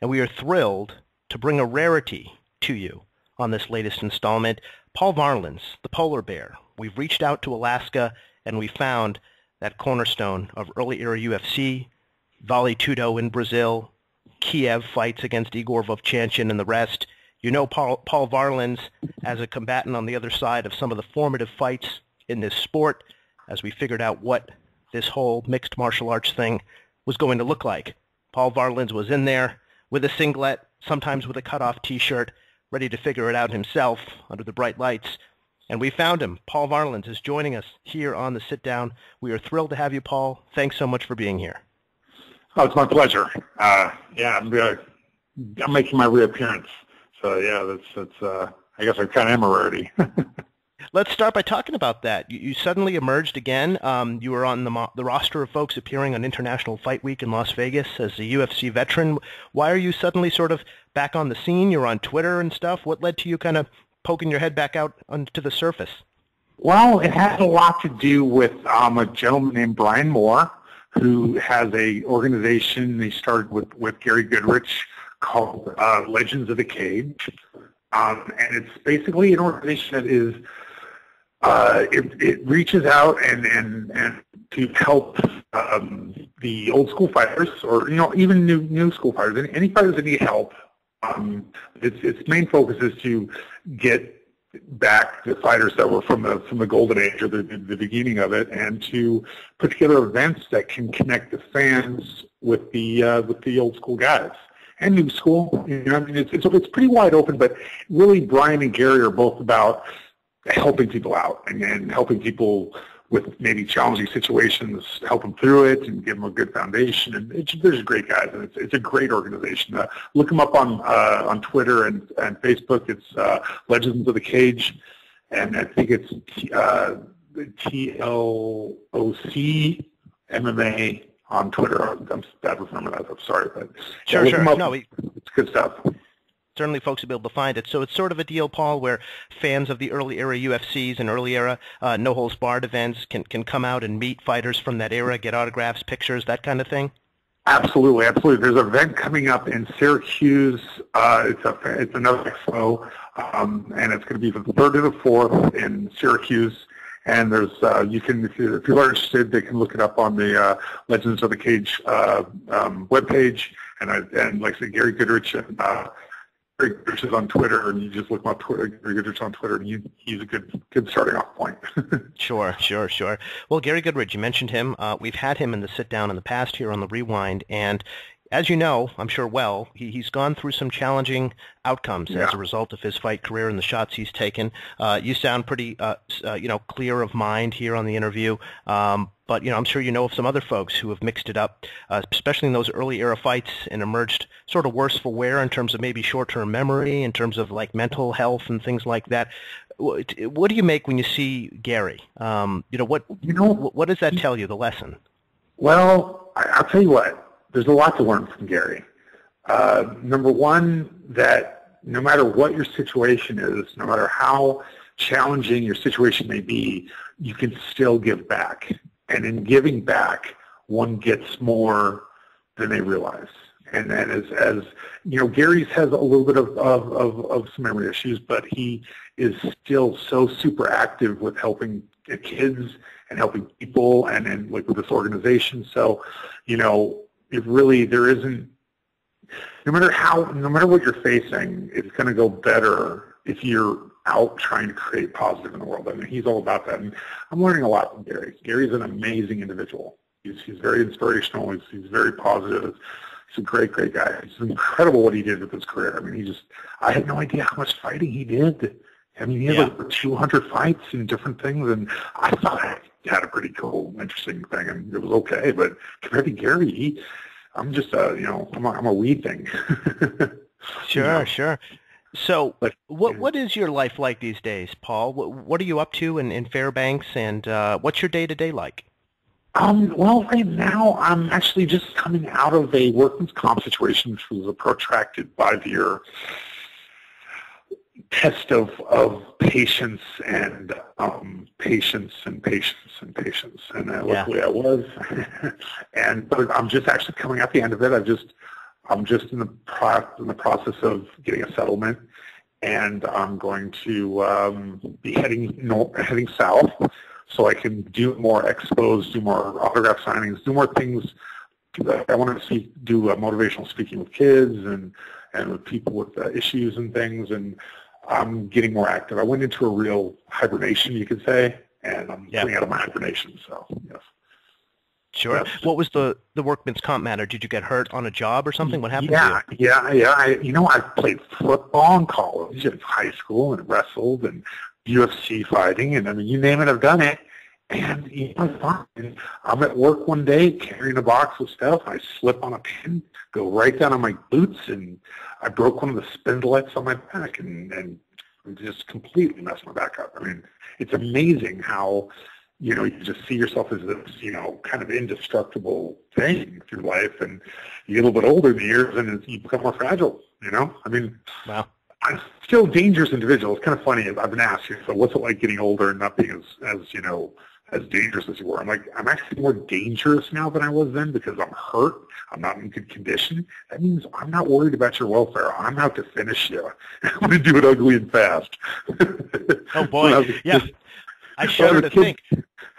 and we are thrilled to bring a rarity to you on this latest installment. Paul Varelans, the polar bear. We've reached out to Alaska and we found that cornerstone of early era UFC, Vale Tudo in Brazil, Kiev fights against Igor Vovchanchyn and the rest. You know Paul, Paul Varelans as a combatant on the other side of some of the formative fights in this sport as we figured out what this whole mixed martial arts thing was going to look like. Paul Varelans was in there with a singlet, sometimes with a cut-off T-shirt, ready to figure it out himself under the bright lights. And we found him. Paul Varelans is joining us here on the sit down. We are thrilled to have you, Paul. Thanks so much for being here. Oh, it's my pleasure. Uh, yeah, I'm, uh, I'm making my reappearance. So yeah, that's that's. Uh, I guess I kind of am a rarity. Let's start by talking about that. You, you suddenly emerged again. Um, you were on the, mo- the roster of folks appearing on International Fight Week in Las Vegas as a UFC veteran. Why are you suddenly sort of back on the scene? You're on Twitter and stuff. What led to you kind of poking your head back out onto the surface? Well, it has a lot to do with um, a gentleman named Brian Moore who has a organization he started with, with Gary Goodrich called uh, Legends of the Cage. Um, and it's basically an organization that is uh, it, it reaches out and, and, and to help um, the old school fighters or you know even new new school fighters any, any fighters that need help um, its its main focus is to get back the fighters that were from the from the golden age or the, the beginning of it, and to put together events that can connect the fans with the uh, with the old school guys and new school. You know, I mean, it's, it's it's pretty wide open, but really, Brian and Gary are both about helping people out and, and helping people with maybe challenging situations, help them through it and give them a good foundation. And it's, there's great guys, and it's, it's a great organization. Uh, look them up on uh, on Twitter and, and Facebook. It's uh, Legends of the Cage, and I think it's uh, TLOC MMA on Twitter. I'm bad with that. I'm sorry, but sure, yeah, sure. No, we, it's good stuff certainly folks will be able to find it. So it's sort of a deal, Paul, where fans of the early era UFCs and early era uh, no holds barred events can can come out and meet fighters from that era, get autographs, pictures, that kind of thing. Absolutely, absolutely. There's an event coming up in Syracuse. Uh, it's a it's another expo, um, and it's going to be from the third to the fourth in Syracuse. And there's uh, you can if, you, if you're interested, they can look it up on the uh, Legends of the Cage uh, um, webpage. And I, and like I said, Gary Goodrich and uh, Gary Goodrich is on Twitter, and you just look up Twitter, Gary Goodrich on Twitter, and he, he's a good good starting off point. sure, sure, sure. Well, Gary Goodrich, you mentioned him. Uh, we've had him in the sit down in the past here on the Rewind, and as you know, I'm sure well, he, he's gone through some challenging outcomes yeah. as a result of his fight career and the shots he's taken. Uh, you sound pretty, uh, uh, you know, clear of mind here on the interview. Um, but you know, I'm sure you know of some other folks who have mixed it up, uh, especially in those early era fights, and emerged sort of worse for wear in terms of maybe short-term memory, in terms of like mental health and things like that. What, what do you make when you see Gary? Um, you know, what you know, what does that tell you? The lesson. Well, I'll tell you what there's a lot to learn from Gary. Uh, number one, that no matter what your situation is, no matter how challenging your situation may be, you can still give back. And in giving back, one gets more than they realize. And then as, as you know, Gary's has a little bit of, of, of, of some memory issues, but he is still so super active with helping kids and helping people and, and like with this organization. So, you know, it really there isn't no matter how no matter what you're facing, it's going to go better if you're out trying to create positive in the world. I mean, he's all about that, and I'm learning a lot from Gary. Gary's an amazing individual. He's he's very inspirational. He's he's very positive. He's a great, great guy. It's incredible what he did with his career. I mean, he just I had no idea how much fighting he did. I mean, he had yeah. like 200 fights and different things, and I thought had a pretty cool, interesting thing, and it was okay. But compared to Gary, he, I'm just a, you know, I'm a, I'm a wee thing. sure, you know? sure. So, but, what yeah. what is your life like these days, Paul? What, what are you up to in, in Fairbanks, and uh, what's your day to day like? Um, well, right now I'm actually just coming out of a workman's comp situation, which was a protracted five-year test of, of patience and um, patience and patience and patience. And uh, luckily yeah. I was. and but I'm just actually coming out the end of it. I've just I'm just in the pro- in the process of getting a settlement, and I'm going to um, be heading north, heading south, so I can do more expos, do more autograph signings, do more things. I want to see, do uh, motivational speaking with kids and and with people with uh, issues and things, and I'm getting more active. I went into a real hibernation, you could say, and I'm yeah. coming out of my hibernation. So yes. Sure. Yes. What was the the workman's comp matter? Did you get hurt on a job or something? What happened? Yeah, yeah, yeah. I, you know, I played football in college and high school and wrestled and UFC fighting and I mean, you name it, I've done it. And you know, fine. I'm at work one day carrying a box of stuff. I slip on a pin, go right down on my boots, and I broke one of the spindlets on my back, and and just completely messed my back up. I mean, it's amazing how you know, you just see yourself as this, you know, kind of indestructible thing through life, and you get a little bit older in the years, and you become more fragile. You know, I mean, wow. I'm still a dangerous individual. It's kind of funny. I've been asked, so what's it like getting older and not being as, as you know, as dangerous as you were? I'm like, I'm actually more dangerous now than I was then because I'm hurt. I'm not in good condition. That means I'm not worried about your welfare. I'm out to finish you. I'm going to do it ugly and fast. Oh boy, yeah. I shudder to think.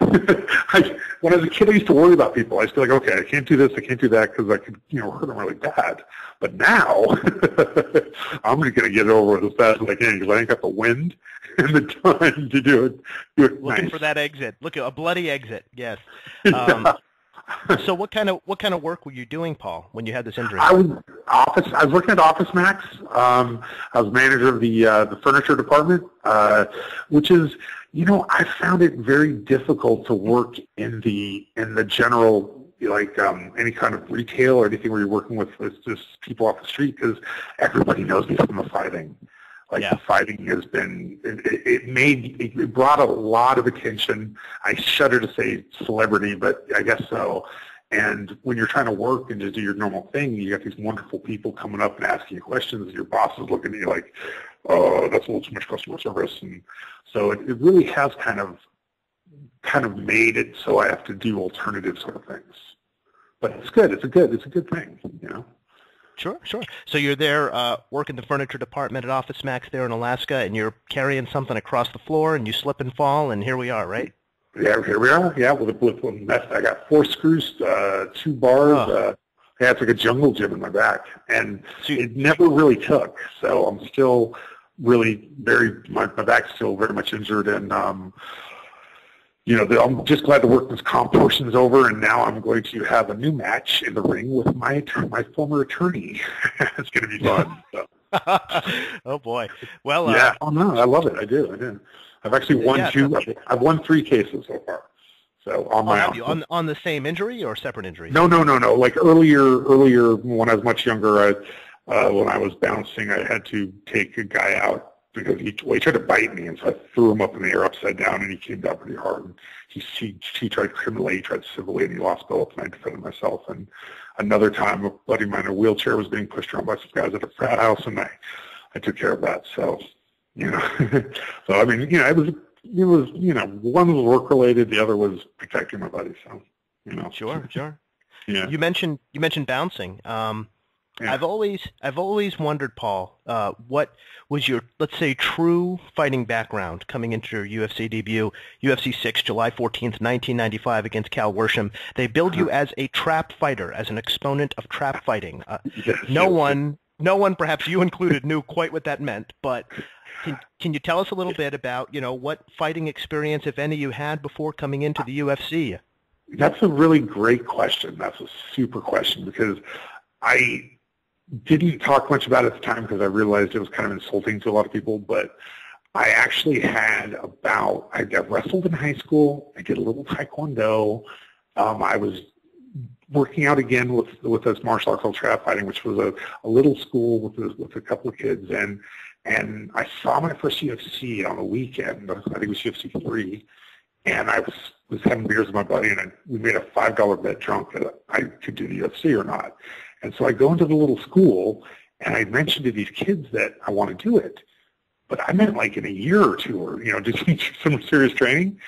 I, when I was a kid, I used to worry about people. I used to be like, okay, I can't do this, I can't do that because I could, you know, hurt them really bad. But now, I'm just going to get it over as fast as I can because I ain't got the wind and the time to do it. Do it Looking nice. for that exit. Look at a bloody exit. Yes. Um, yeah. so what kind of what kind of work were you doing, Paul, when you had this injury? I was office. I was working at Office Max. Um, I was manager of the uh, the furniture department, uh, which is you know I found it very difficult to work in the in the general like um, any kind of retail or anything where you're working with, just people off the street because everybody knows me from the fighting. Like yeah. the fighting has been, it, it made, it brought a lot of attention. I shudder to say celebrity, but I guess so. And when you're trying to work and just do your normal thing, you got these wonderful people coming up and asking you questions. Your boss is looking at you like, "Oh, that's a little too much customer service." And so it, it really has kind of, kind of made it so I have to do alternative sort of things. But it's good. It's a good. It's a good thing. You know. Sure, sure. So you're there uh, working the furniture department at Office Max there in Alaska, and you're carrying something across the floor, and you slip and fall, and here we are, right? Yeah, here we are. Yeah, with, with, with mess. I got four screws, uh, two bars. Oh. Uh, yeah, it's like a jungle gym in my back, and it never really took. So I'm still really very my, my back's still very much injured, and um, you know, the, I'm just glad the workman's comp portion is over, and now I'm going to have a new match in the ring with my my former attorney. it's going to be fun. So. oh boy! Well, uh, yeah. Uh, oh no, I love it. I do. I do. I've actually won yeah, two. I've won three cases so far. So on my oh, on on the same injury or separate injuries? No, no, no, no. Like earlier, earlier when I was much younger, I, uh, when I was bouncing, I had to take a guy out because he, well, he tried to bite me, and so I threw him up in the air upside down, and he came down pretty hard. And he, he, he tried criminally, he tried civilly, and he lost both, and I defended myself. And another time, a buddy of mine in a wheelchair was being pushed around by some guys at a frat house, and I, I took care of that. So, you know, so I mean, you know, it was, it was, you know, one was work related, the other was protecting my buddy. So, you know. Sure, sure. Yeah. You mentioned you mentioned bouncing. Um, yeah. I've always I've always wondered, Paul, uh, what was your let's say true fighting background coming into your UFC debut, UFC 6, July 14th, 1995, against Cal Worsham. They billed you uh-huh. as a trap fighter, as an exponent of trap fighting. Uh, yes, no yes, one, no one, perhaps you included, knew quite what that meant. But can can you tell us a little bit about you know what fighting experience, if any, you had before coming into the UFC? That's a really great question. That's a super question because I didn't talk much about it at the time because I realized it was kind of insulting to a lot of people, but I actually had about, I wrestled in high school. I did a little taekwondo. Um, I was working out again with with this martial arts called trap fighting, which was a, a little school with a, with a couple of kids, and and I saw my first UFC on a weekend. I think it was UFC three, and I was was having beers with my buddy, and I, we made a five dollar bet drunk that I could do the UFC or not. And so I go into the little school and I mentioned to these kids that I want to do it. But I meant like in a year or two or, you know, just some serious training.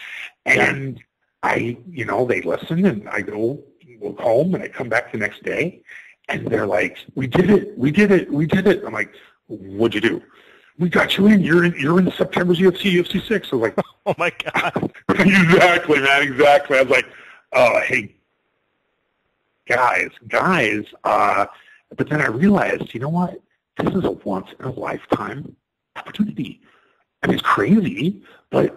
And I, you know, they listen and I go home and I come back the next day And they're like, we did it, we did it, we did it. I'm like, what'd you do? We got you in. You're in. You're in September's UFC, UFC six. I was like, oh my god. exactly, man. Exactly. I was like, oh, hey, guys, guys. Uh, but then I realized, you know what? This is a once in a lifetime opportunity. I mean, it's crazy, but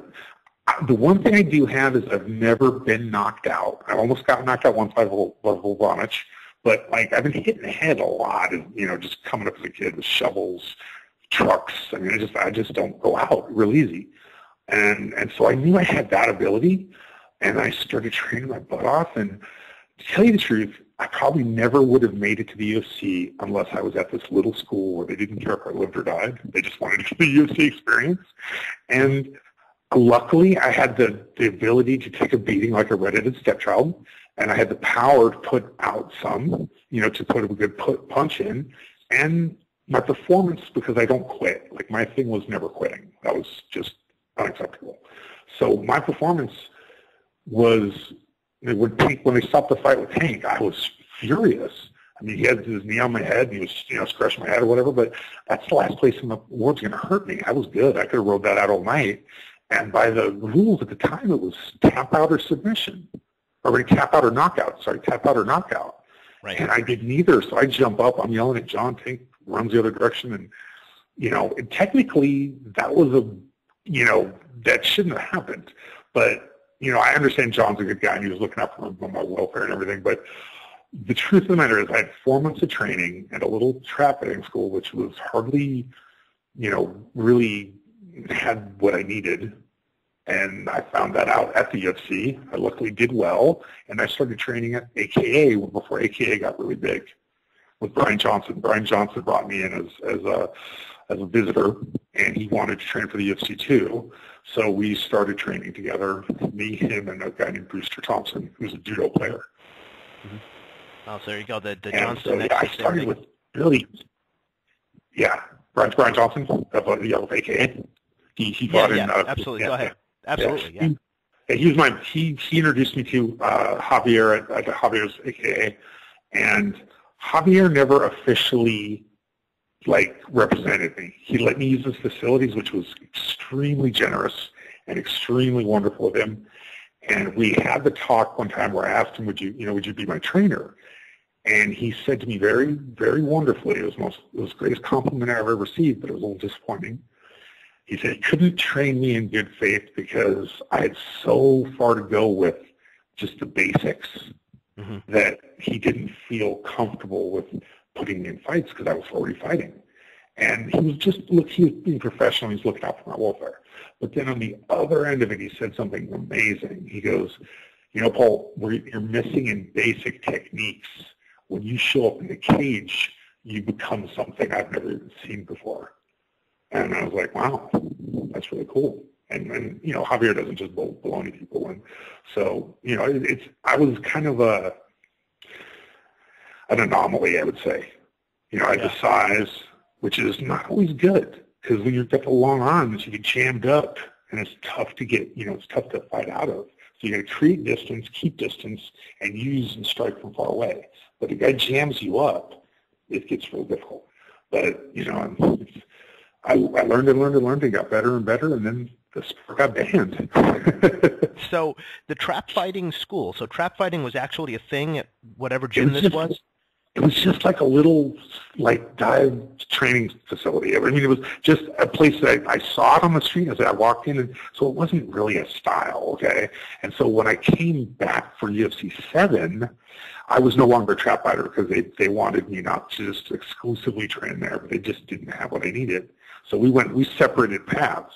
the one thing I do have is I've never been knocked out. I almost got knocked out once by Volvonich, but like I've been hit in the head a lot, and you know, just coming up as a kid with shovels, trucks. I mean, I just I just don't go out real easy, and and so I knew I had that ability, and I started training my butt off. And to tell you the truth, I probably never would have made it to the UFC unless I was at this little school where they didn't care if I lived or died. They just wanted to get the UFC experience, and luckily, I had the, the ability to take a beating like a redheaded stepchild, and I had the power to put out some, you know, to put a good put, punch in, and my performance, because I don't quit, like my thing was never quitting. That was just unacceptable. So my performance was, it would Tank, when they stopped the fight with Tank, I was furious. I mean, he had his knee on my head, and he was, you know, scratching my head or whatever, but that's the last place in the world's going to hurt me. I was good. I could have rode that out all night. And by the rules at the time, it was tap out or submission. Or tap out or knockout. Sorry, tap out or knockout. Right. And I did neither. So I jump up. I'm yelling at John. Tank runs the other direction. And, you know, technically that was a, you know, that shouldn't have happened. But, you know, I understand John's a good guy and he was looking out for my welfare and everything. But the truth of the matter is I had four months of training at a little trap fighting school, which was hardly, you know, really had what I needed. And I found that out at the UFC. I luckily did well, and I started training at AKA before AKA got really big with Brian Johnson. Brian Johnson brought me in as, as a as a visitor, and he wanted to train for the UFC too. So we started training together, me, him, and a guy named Brewster Thompson, who's a judo player. Mm-hmm. Oh, so there you go. The, the Johnson. So, yeah, I started with really, yeah, Brian, Brian Johnson of, uh, yeah, AKA. He, he yeah, yeah, in, uh, absolutely. Yeah, Go ahead. Absolutely. Yeah. He, he was my he he introduced me to uh, Javier at, at Javier's AKA, and Javier never officially like represented me. He let me use his facilities, which was extremely generous and extremely wonderful of him. And we had the talk one time where I asked him, "Would you, you know, would you be my trainer?" And he said to me very, very wonderfully, it was most, it was the greatest compliment I ever received, but it was a little disappointing he said he couldn't train me in good faith because I had so far to go with just the basics mm-hmm. that he didn't feel comfortable with putting me in fights because I was already fighting. And he was just, look, he was being professional. He was looking out for my welfare. But then on the other end of it, he said something amazing. He goes, you know, Paul, you're missing in basic techniques. When you show up in the cage, you become something I've never even seen before. And I was like, wow, that's really cool. And, and you know, Javier doesn't just blow baloney people. And so, you know, it, it's, I was kind of a, an anomaly, I would say. You know, I had yeah. the size, which is not always good because when you've got the long arms, you get jammed up and it's tough to get, you know, it's tough to fight out of. So you got to create distance, keep distance, and use and strike from far away. But the guy jams you up, it gets real difficult. But, you know, it's, I, I learned and learned and learned and got better and better, and then the sport got banned. so the trap fighting school. So trap fighting was actually a thing at whatever gym was this just, was. It was just like a little like dive training facility. I mean, it was just a place that I, I saw it on the street as I walked in, and so it wasn't really a style. Okay, and so when I came back for UFC seven. I was no longer a trap fighter because they, they wanted me not to just exclusively train there, but they just didn't have what I needed. So we went, we separated paths.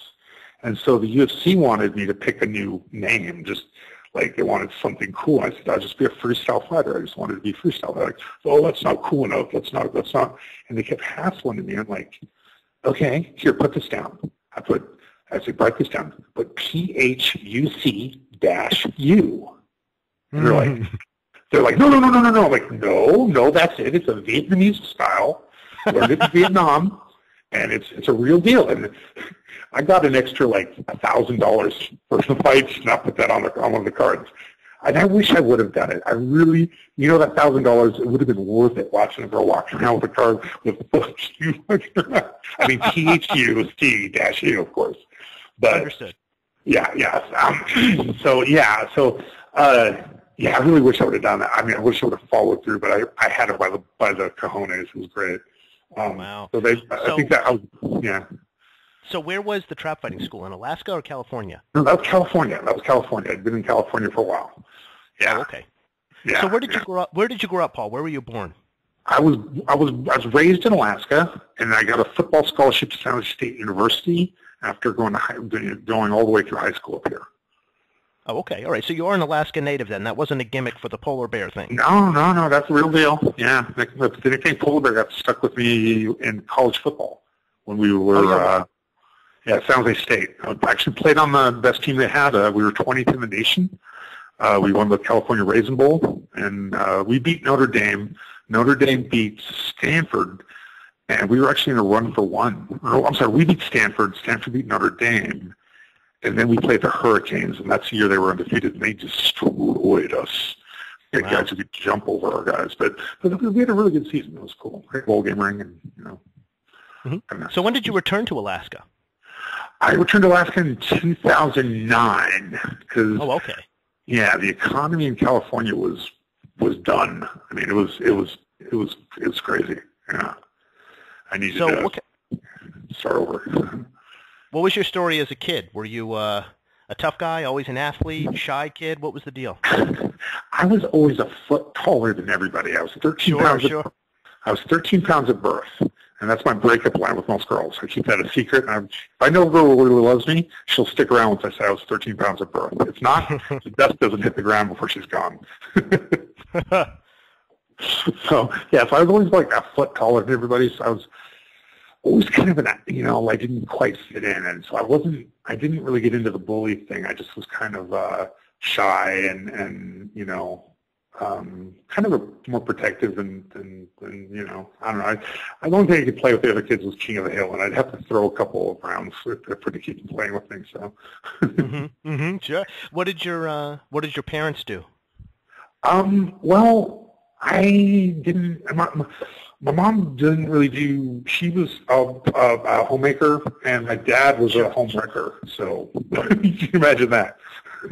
And so the UFC wanted me to pick a new name, just like they wanted something cool. I said, I'll just be a freestyle fighter. I just wanted to be freestyle. They're like, oh, that's not cool enough. That's not, that's not. And they kept hassling me. I'm like, okay, here, put this down. I put, I said, write this down. Put P-H-U-C dash U. They're like, hmm. they're like, no, no, no, no, no, no. I'm like, no, no, that's it. It's a Vietnamese style. Learned it in Vietnam and it's it's a real deal. And I got an extra like a thousand dollars for the fights, and I put that on the on one of the cards. and I wish I would have done it. I really, you know, that thousand dollars, it would have been worth it watching a girl walk around with a card with you. I mean, T-H-U is U, of course. But, Understood. Yeah, yeah. Um, so, yeah, so, uh, yeah, I really wish I would have done that. I mean, I wish I would have followed through, but I, I had it by the, by the cojones. It was great. Um, wow. So they, I So- think that, I was, yeah. So where was the trap fighting school, in Alaska or California? No, that was California. That was California. I'd been in California for a while. Yeah. Oh, okay. yeah. so where did yeah. you grow up? Where did you grow up, Paul? Where were you born? I was I was I was raised in Alaska, and I got a football scholarship to San Jose State University after going to high, going all the way through high school up here. Oh, okay. All right. So you are an Alaska native then. That wasn't a gimmick for the polar bear thing. No, no, no, that's the real deal. Yeah, the, nickname Polar Bear got stuck with me in college football when we were. Oh, yeah. uh, yeah, San Jose State. I actually played on the best team they had. Uh, we were 20th in the nation. Uh, we won the California Raisin Bowl, and uh, we beat Notre Dame. Notre Dame beat Stanford, and we were actually in a run for one. No, I'm sorry, we beat Stanford. Stanford beat Notre Dame, and then we played the Hurricanes, and that's the year they were undefeated, and they destroyed us. Had Wow. guys who could jump over our guys, but, but we had a really good season. It was cool. Great bowl game ring, and you know. Mhm. kinda- So when did you return to Alaska? I returned to Alaska in 2009 because Oh, okay. yeah, the economy in California was was done. I mean, it was it was it was it was crazy. Yeah, I needed So to ki- start over. what was your story as a kid? Were you uh, a tough guy, always an athlete, shy kid? What was the deal? I was always a foot taller than everybody. I was 13 Sure, pounds. sure. At, I was 13 pounds at birth, and that's my breakup line with most girls. I keep that a secret. And I'm, if I know a girl really loves me, she'll stick around once I say I was 13 pounds at birth. If not, the dust doesn't hit the ground before she's gone. So yeah, so I was always like a foot taller than everybody. So I was always kind of an you know I didn't quite fit in, and so I wasn't. I didn't really get into the bully thing. I just was kind of uh, shy and and you know um, kind of a, more protective than, than than you know I don't know. I, I the only thing I could play with the other kids was King of the Hill, and I'd have to throw a couple of rounds for, for to keep playing with me. So. hmm hmm Sure. What did your uh, What did your parents do? Um, well, I didn't. My, my- my mom didn't really do. She was a, a, a homemaker, and my dad was a homewrecker. So can you can imagine that.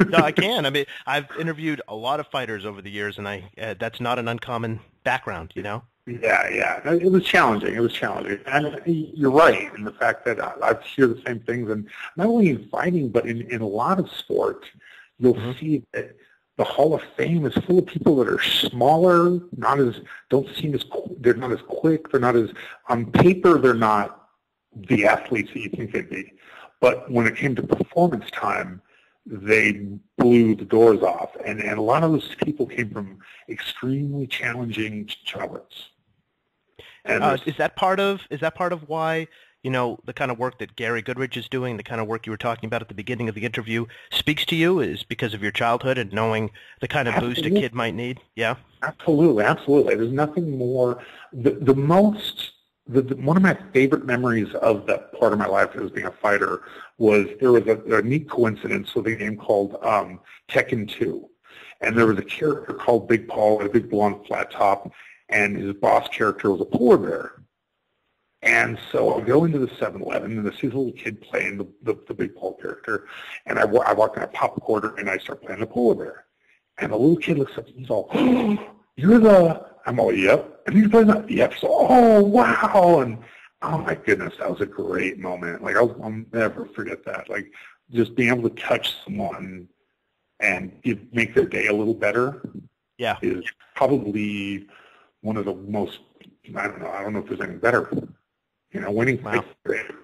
No, I can. I mean, I've interviewed a lot of fighters over the years, and I uh, that's not an uncommon background, you know. Yeah, yeah. It was challenging. It was challenging. And you're right in the fact that I, I hear the same things, and not only in fighting, but in, in a lot of sports, you'll Mhm. see that the Hall of Fame is full of people that are smaller, not as don't seem as they're not as quick, they're not as on paper they're not the athletes that you think they'd be, but when it came to performance time, they blew the doors off, and and a lot of those people came from extremely challenging childhoods. And Uh, is that part of Is that part of why you know the kind of work that Gary Goodrich is doing, the kind of work you were talking about at the beginning of the interview, speaks to you? Is because of your childhood and knowing the kind of boost a kid might need? Yeah. Absolutely, absolutely. There's nothing more. The, the most, the, the, one of my favorite memories of that part of my life as being a fighter was there was a, a neat coincidence with a game called um, Tekken 2. And there was a character called Big Paul with a big blonde flat top, and his boss character was a polar bear. And so I go into the 7-Eleven, and I see this little kid playing the, the, the Big Paul character, and I, I walk in, I pop a quarter, and I start playing the polar bear. And the little kid looks up and he's all, you're the, I'm all, yep. And he's playing that, yep. So, oh, wow. And oh my goodness, that was a great moment. Like I'll, I'll never forget that. Like just being able to touch someone and give, make their day a little better Yeah. is probably one of the most, I don't know, I don't know if there's anything better. You know, winning Wow.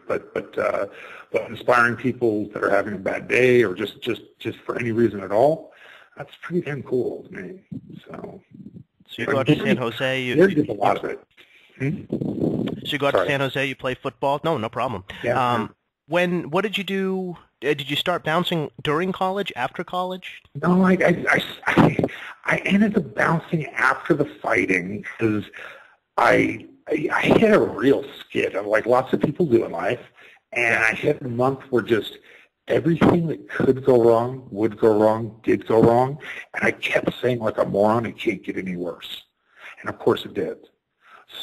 but but uh, but inspiring people that are having a bad day or just just just for any reason at all, that's pretty damn cool to me. So So you go out to San Jose. You, you, did a lot of it. Hmm? so you go out to San Jose. You play football. No, no problem. Yeah. Um, when what did you do? Uh, did you start bouncing during college? After college? No, I, I, I, I, I ended up bouncing after the fighting because I, I, I hit a real skid, uh, like lots of people do in life, and I hit a month where just everything that could go wrong, would go wrong, did go wrong, and I kept saying like a moron, it can't get any worse. And of course it did.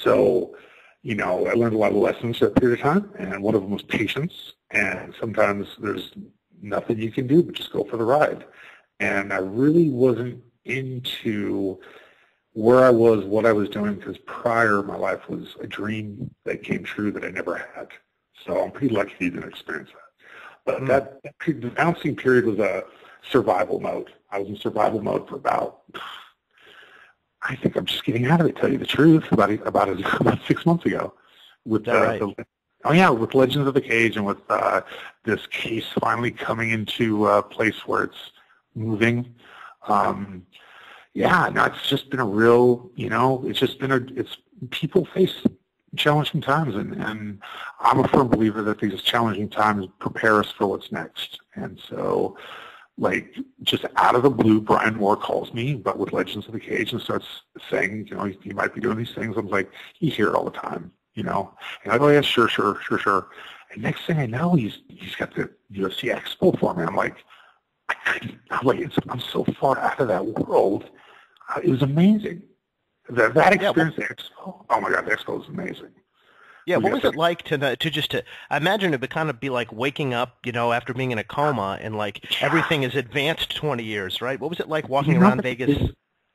So, you know, I learned a lot of lessons that period of time, and one of them was patience. And sometimes there's nothing you can do but just go for the ride. And I really wasn't into where I was, what I was doing, because prior my life was a dream that came true that I never had. So I'm pretty lucky to even experience that. But mm. that, that the bouncing period was a survival mode. I was in survival mode for about, I think I'm just getting out of it, tell you the truth, about about, about six months ago. With uh, right? the, oh yeah, with Legends of the Cage and with uh, this case finally coming into a place where it's moving. Um, yeah, no, it's just been a real, you know, it's just been a, it's people face challenging times, and, and I'm a firm believer that these challenging times prepare us for what's next. And so, like, just out of the blue, Brian Moore calls me, but with Legends of the Cage, and starts saying, you know, he, might be doing these things. I'm like, you hear it all the time, you know. And I go, oh, yeah, sure, sure, sure, sure. And next thing I know, he's he's got the UFC Expo for me. I'm like, I I'm like, I'm so far out of that world. Uh, it was amazing. That, that experience, yeah, well, Expo, oh my God, the Expo was amazing. Yeah, what was it like to to just to I imagine it would kind of be like waking up, you know, after being in a coma and like everything is advanced 20 years, right? What was it like walking you know, around Vegas?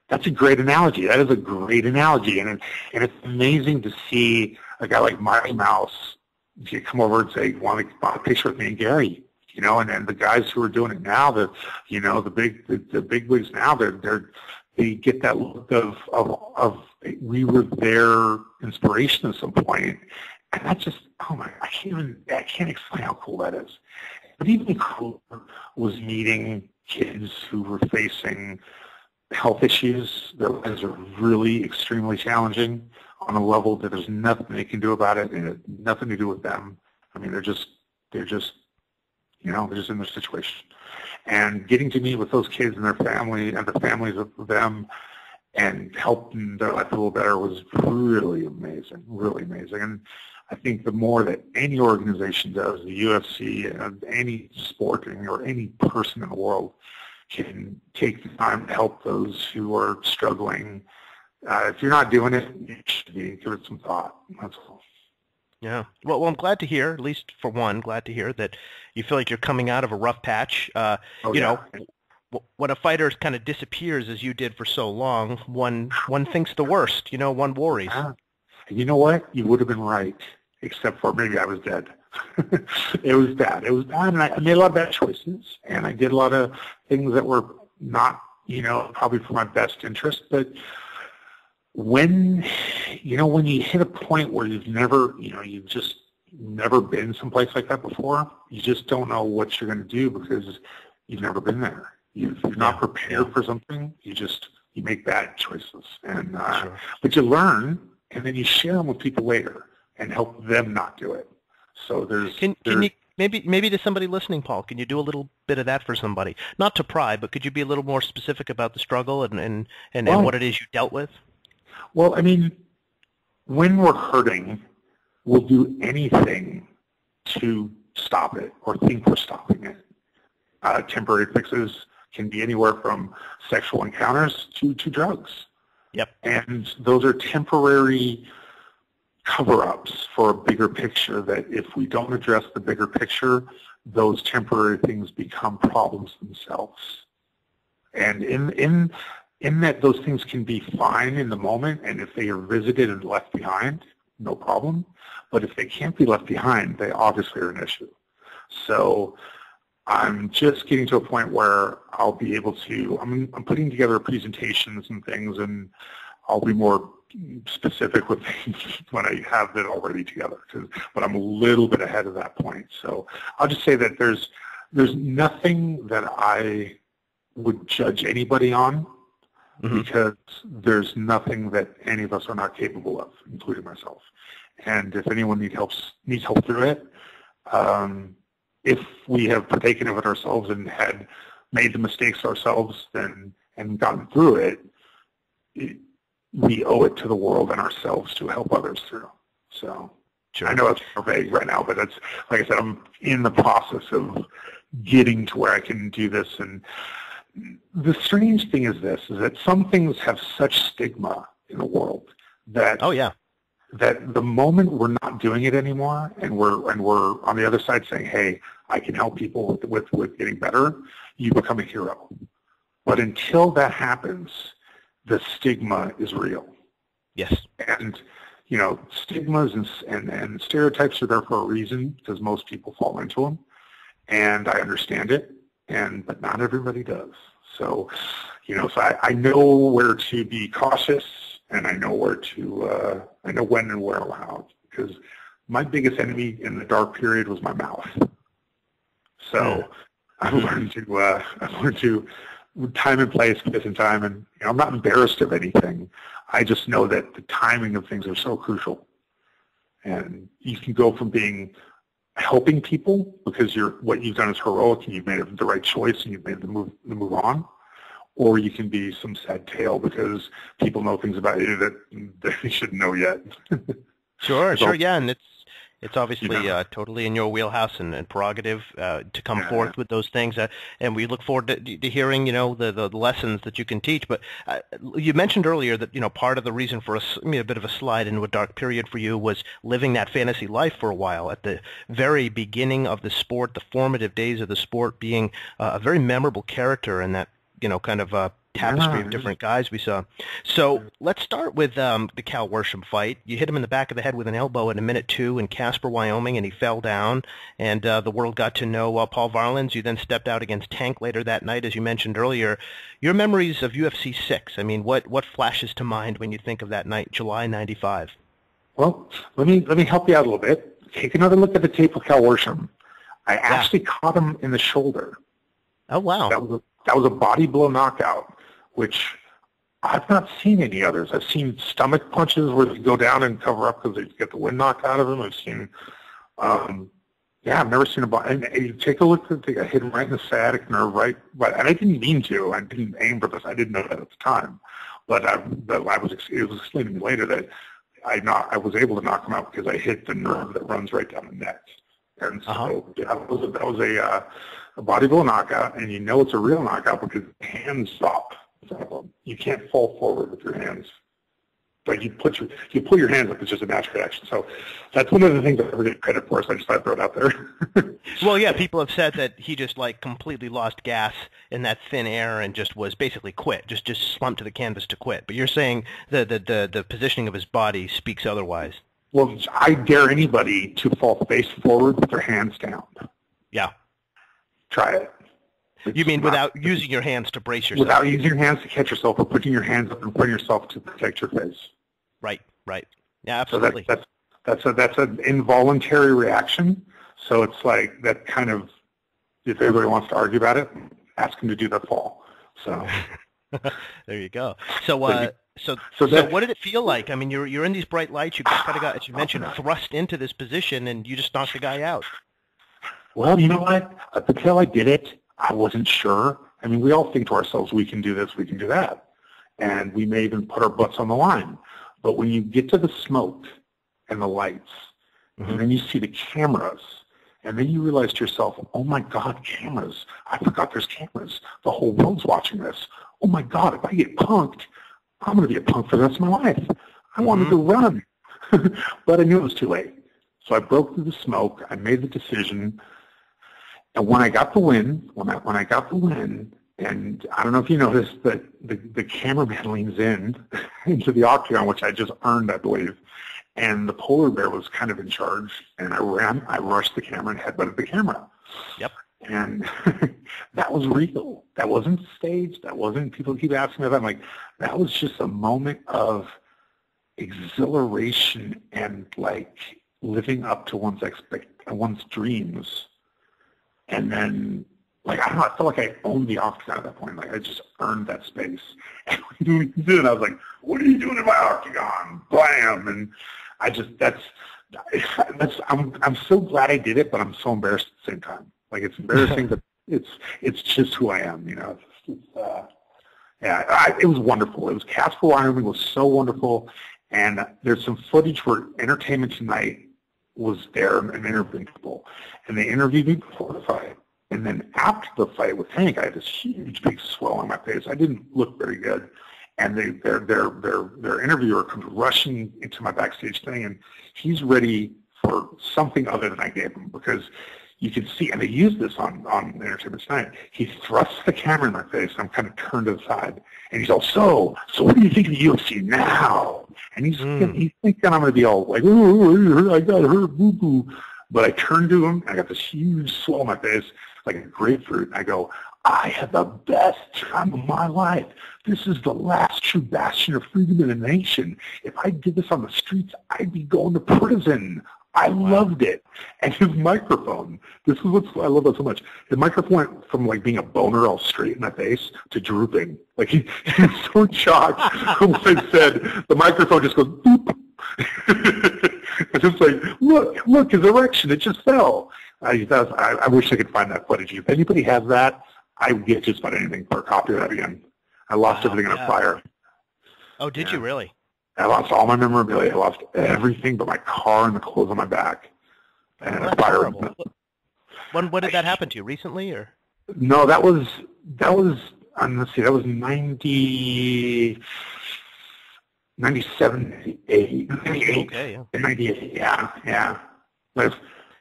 That's a great analogy. That is a great analogy, and and it's amazing to see a guy like Mighty Mouse come over and say, "Want to want a picture with me and Gary?" You know, and then the guys who are doing it now, the you know the big the, the big wigs now, they're they're they get that look of, of, of we were their inspiration at some point. And that just, oh my, I can't even, I can't explain how cool that is. But even cooler was meeting kids who were facing health issues. Their lives are really extremely challenging on a level that there's nothing they can do about it and it nothing to do with them. I mean, they're just, they're just, you know, they're just in their situation and getting to meet with those kids and their family and the families of them and helping their life a little better was really amazing, really amazing. And I think the more that any organization does, the UFC and any sporting or any person in the world can take the time to help those who are struggling. Uh, if you're not doing it, you should be. Give it some thought. That's all. Yeah. Well, well, I'm glad to hear, at least for one, glad to hear that you feel like you're coming out of a rough patch. Uh, oh, you yeah. know, when a fighter kind of disappears as you did for so long, one one thinks the worst. You know, one worries. Yeah. You know what? You would have been right, except for maybe I was dead. it was bad. It was bad, and I, made a lot of bad choices, and I did a lot of things that were not, you know, probably for my best interest. But when you know when you hit a point where you've never you know you've just never been someplace like that before you just don't know what you're going to do because you've never been there. You've, you're not prepared for something. You just you make bad choices. And uh, sure. but you learn and then you share them with people later and help them not do it. So there's, can, there's can you maybe maybe to somebody listening paul can you do a little bit of that for somebody? Not to pry but could you be a little more specific about the struggle and and, and, well, and what it is you dealt with well, I mean, when we're hurting, we'll do anything to stop it or think we're stopping it. Uh, temporary fixes can be anywhere from sexual encounters to, to drugs. Yep. And those are temporary cover-ups for a bigger picture that if we don't address the bigger picture, those temporary things become problems themselves. And in, in in that those things can be fine in the moment, and if they are visited and left behind, no problem. But if they can't be left behind, they obviously are an issue. So I'm just getting to a point where I'll be able to, I'm, I'm putting together presentations and things, and I'll be more specific with things when I have it already together. But I'm a little bit ahead of that point. So I'll just say that there's there's nothing that I would judge anybody on mm-hmm. because there's nothing that any of us are not capable of, including myself. And if anyone needs help, needs help through it, um, if we have partaken of it ourselves and had made the mistakes ourselves then and gotten through it, it, we owe it to the world and ourselves to help others through. So Sure. I know it's vague right now, but it's like I said, I'm in the process of getting to where I can do this. And the strange thing is this: is that some things have such stigma in the world that oh yeah, that the moment we're not doing it anymore, and we're and we're on the other side saying, hey, I can help people with with, with getting better, you become a hero. But until that happens, the stigma is real. Yes. And you know, stigmas and, and, and stereotypes are there for a reason because most people fall into them. And I understand it, and but not everybody does. So, you know, so I, I know where to be cautious, and I know where to, uh, I know when and where allowed, because my biggest enemy in the dark period was my mouth. So mm. I learned to, uh, I learned to time and place, place and time, and you know, I'm not embarrassed of anything. I just know that the timing of things are so crucial. And you can go from being helping people because you're what you've done is heroic and you've made the right choice and you've made the move the move on, or you can be some sad tale because people know things about you that they shouldn't know yet. sure, so, sure, yeah, and it's it's obviously uh, totally in your wheelhouse and, and prerogative uh, to come yeah. forth with those things, uh, and we look forward to, to, hearing, you know, the, the lessons that you can teach. But uh, you mentioned earlier that, you know, part of the reason for a, I mean, a bit of a slide into a dark period for you was living that fantasy life for a while at the very beginning of the sport, the formative days of the sport, being uh, a very memorable character in that, you know, kind of tapestry of different guys we saw. So let's start with um, the Cal Worsham fight. You hit him in the back of the head with an elbow in a minute two in Casper, Wyoming, and he fell down. And uh, the world got to know uh, Paul Varelans. You then stepped out against Tank later that night, as you mentioned earlier. Your memories of UFC six. I mean, what what flashes to mind when you think of that night, July '95? Well, let me let me help you out a little bit. Take another look at the tape of Cal Worsham. I actually yeah. caught him in the shoulder. Oh wow! That was a, that was a body blow knockout which I've not seen any others. I've seen stomach punches where they go down and cover up because they get the wind knocked out of them. I've seen, um, yeah, I've never seen a body. And, and you take a look at the I hit him right in the sciatic nerve, right, but and I didn't mean to. I didn't aim for this. I didn't know that at the time, but I, but I was it was explaining later that I not I was able to knock him out because I hit the nerve that runs right down the neck, and so uh-huh. yeah, that was a, that was a, uh, a body blow knockout, and you know it's a real knockout because hands stop you can't fall forward with your hands. But you put your you pull your hands up. It's just a natural reaction. So that's one of the things I never get credit for. So I just thought I'd throw it out there. well, yeah, people have said that he just like completely lost gas in that thin air and just was basically quit, just just slumped to the canvas to quit. But you're saying the the the, the positioning of his body speaks otherwise. Well, I dare anybody to fall face forward with their hands down. Yeah. Try it. You mean without using your hands to brace yourself? Without using your hands to catch yourself or putting your hands up in front of yourself to protect your face. Right, right. Yeah, absolutely. So that, that's, that's, a, that's an involuntary reaction. So it's like that kind of, if everybody wants to argue about it, ask them to do the fall. So there you go. So, uh, so, so, so, what did it feel like? I mean, you're you're in these bright lights. You kind of got, as you mentioned, thrust into this position, and you just knocked the guy out. Well, you know what? Until I did it, I wasn't sure. I mean, we all think to ourselves, we can do this, we can do that. And we may even put our butts on the line. But when you get to the smoke and the lights, mm-hmm. and then you see the cameras, and then you realize to yourself, oh my God, cameras. I forgot there's cameras. The whole world's watching this. Oh my God, if I get punked, I'm going to be a punk for the rest of my life. I mm-hmm. wanted to run. but I knew it was too late. So I broke through the smoke. I made the decision. And when I got the win, when I when I got the win, and I don't know if you noticed, but the the cameraman leans in into the octagon, which I just earned, I believe. And the polar bear was kind of in charge, and I ran, I rushed the camera and headbutted the camera. Yep. And that was real. That wasn't staged. That wasn't people keep asking me that. I'm like, that was just a moment of exhilaration and like living up to one's expect one's dreams and then, like, I don't know, I felt like I owned the octagon at that point. Like, I just earned that space. And we did it, I was like, what are you doing in my octagon? Blam! And I just, that's, that's, I'm, I'm so glad I did it, but I'm so embarrassed at the same time. Like, it's embarrassing, but it's, it's just who I am, you know. It's, it's, uh, yeah, I, it was wonderful. It was Casper, Wyoming was so wonderful. And there's some footage for Entertainment Tonight was there and interviewing people, and they interviewed me before the fight. And then after the fight with Tank, I had this huge big swell on my face. I didn't look very good. And they, their, their, their, their interviewer comes rushing into my backstage thing, and he's ready for something other than I gave him because you can see, and they use this on, on Entertainment Tonight, he thrusts the camera in my face, and I'm kind of turned to the side. And he's all, so, so what do you think of the UFC now? And he's, mm. he's thinking I'm going to be all like, oh, I got hurt, boo-boo. But I turn to him, I got this huge swell on my face, like a grapefruit. and I go, I had the best time of my life. This is the last true bastion of freedom in the nation. If I did this on the streets, I'd be going to prison. I oh, loved it. And his microphone, this is what I love it so much. His microphone went from like being a boner all straight in my face to drooping. Like he, he's so shocked when I said, the microphone just goes boop. it's just like, look, look, his erection, it just fell. I, I, I wish I could find that footage. If anybody has that, I would get just about anything for a copy of that again. I lost wow, everything yeah. in a fire. Oh, did yeah. you really? I lost all my memorabilia. I lost everything but my car and the clothes on my back. And oh, a fire. When when did that happen to you? Recently or? No, that was that was um, let's see, that was 90, 97, 98, 98, okay, yeah. 98, yeah, yeah. That was,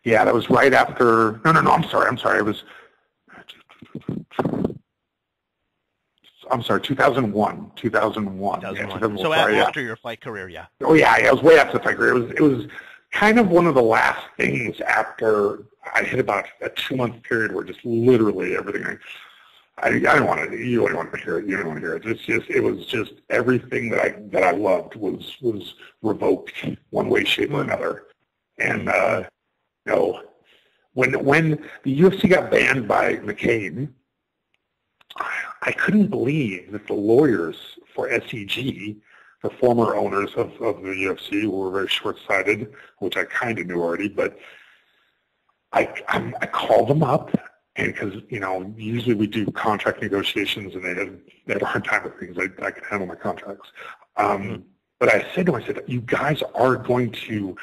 yeah, that was right after, no, no, no, I'm sorry, I'm sorry, it was I'm sorry, 2001. 2001. 2001. Yeah, 2001. So sorry, after yeah. your fight career, yeah. Oh yeah, yeah, it was way after the fight career. It was it was kind of one of the last things after I hit about a two month period where just literally everything. I, I, I don't want to. You don't want to hear it. You don't want to hear it. It's just. It was just everything that I that I loved was was revoked one way, shape, or another. And uh, you know, when when the UFC got banned by McCain, I couldn't believe that the lawyers for SEG, the former owners of, of the UFC, were very short-sighted, which I kind of knew already, but I, I, I called them up, and because, you know, usually we do contract negotiations, and they had, they had a hard time with things. I, I could handle my contracts. Um, mm-hmm. But I said to them, I said, you guys are going to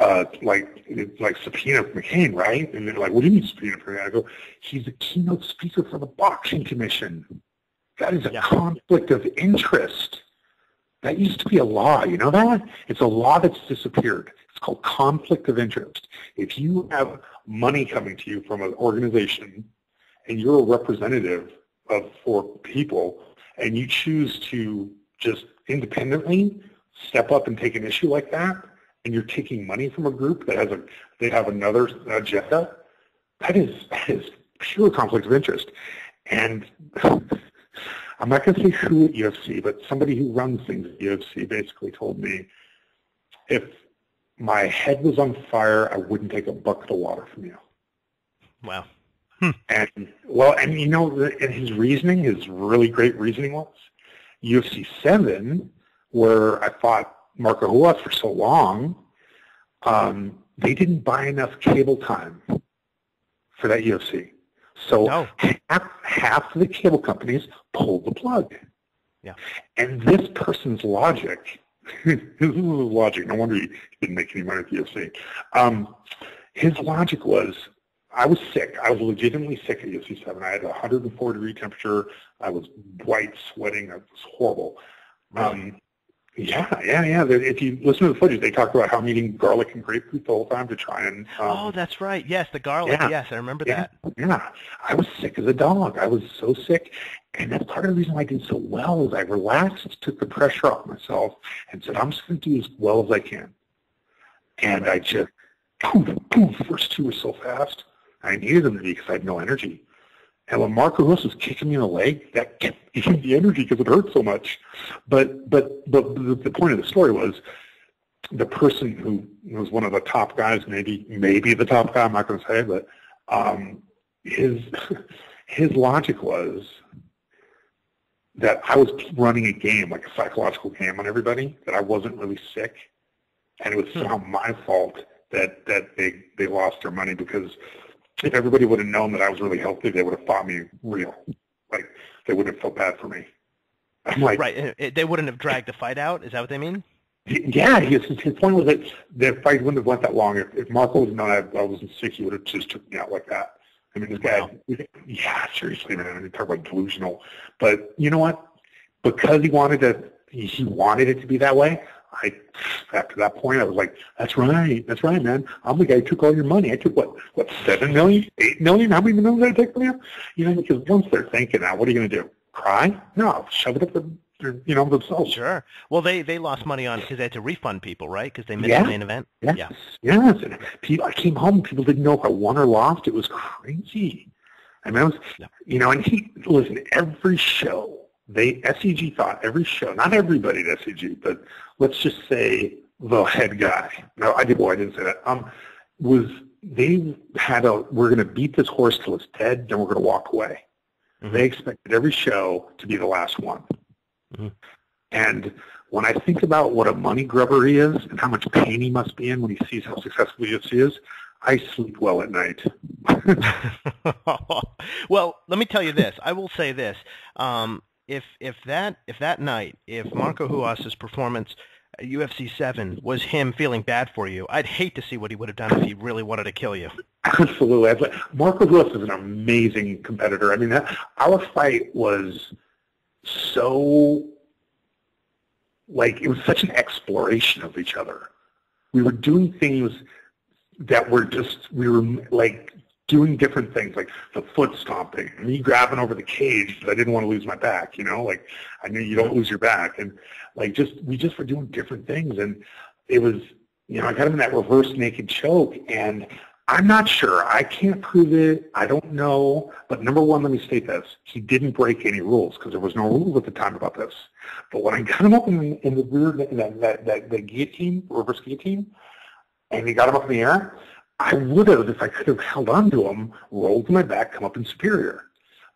uh, like like subpoena McCain, right? And they're like, what do you mean subpoena McCain? I go, he's a keynote speaker for the boxing commission. That is a yeah. conflict of interest. That used to be a law. You know that? It's a law that's disappeared. It's called conflict of interest. If you have money coming to you from an organization and you're a representative of for people and you choose to just independently step up and take an issue like that, and you're taking money from a group that has a they have another agenda, that is that is pure conflict of interest. And I'm not going to say who at UFC, but somebody who runs things at UFC basically told me if my head was on fire, I wouldn't take a bucket of water from you. Wow. Hmm. And well, and you know, and his reasoning, his really great reasoning was UFC seven, where I fought Marco Ruas for so long, um, they didn't buy enough cable time for that UFC. So no. half, half of the cable companies pulled the plug. Yeah. And this person's logic, this is logic, no wonder he didn't make any money at the UFC. Um, his logic was, I was sick. I was legitimately sick at UFC 7. I had a 104 degree temperature. I was white, sweating. It was horrible. Really? Um, yeah, yeah, yeah. If you listen to the footage, they talk about how I'm eating garlic and grapefruit the whole time to try and. Um, oh, that's right. Yes, the garlic. Yeah, yes, I remember yeah, that. Yeah, I was sick as a dog. I was so sick, and that's part of the reason why I did so well. Is I relaxed, took the pressure off myself, and said, "I'm just going to do as well as I can." And. I just, poof, poof. First two were so fast. I needed them to be because I had no energy. And when Marco Ruas was kicking me in the leg, that kept me the energy because it hurt so much. But but but the, the point of the story was the person who was one of the top guys, maybe maybe the top guy. I'm not going to say, but um, his his logic was that I was running a game, like a psychological game on everybody, that I wasn't really sick, and it was hmm. somehow my fault that that they they lost their money because if everybody would have known that I was really healthy, they would have thought me real. Like they wouldn't have felt bad for me. I'm like, right. They wouldn't have dragged the fight out. Is that what they mean? Yeah, his, his point was that the fight wouldn't have went that long. If, if Marco was not, I, I wasn't sick, he would have just took me out like that. I mean, this guy, wow. yeah, seriously, man. I mean, talk about delusional. But you know what? Because he wanted to, he wanted it to be that way. I, after that point, I was like, that's right, that's right, man. I'm the guy who took all your money. I took what, what, seven million, eight million? How many million did I take from you? You know, because once they're thinking that, what are you going to do? Cry? No, shove it up their, you know themselves. Sure. Well, they they lost money on because they had to refund people, right? Because they missed yeah. the main event. Yes. Yeah. Yes. And people, I came home. People didn't know if I won or lost. It was crazy. I mean, I was, yeah. you know, and he listen. Every show, they SEG thought every show, not everybody at SEG, but let's just say the head guy. No, I did. Well, I didn't say that. Um, was they had a we're going to beat this horse till it's dead, then we're going to walk away. Mm-hmm. They expected every show to be the last one. Mm-hmm. And when I think about what a money grubber he is and how much pain he must be in when he sees how successful he is, I sleep well at night. well, let me tell you this. I will say this. Um, if if that if that night, if Marco Ruas's performance at UFC 7 was him feeling bad for you, I'd hate to see what he would have done if he really wanted to kill you. Absolutely. Marco Ruas is an amazing competitor. I mean, that, our fight was so like it was such an exploration of each other. We were doing things that were just we were like doing different things, like the foot stomping, me grabbing over the cage because I didn't want to lose my back. You know, like I knew you don't lose your back, and like just we just were doing different things, and it was you know I got him in that reverse naked choke, and I'm not sure. I can't prove it. I don't know. But number one, let me state this. He didn't break any rules because there was no rules at the time about this. But when I got him up in, the in the rear, that, that, that, the guillotine, reverse guillotine, and he got him up in the air, I would have, if I could have held on to him, rolled to my back, come up in superior.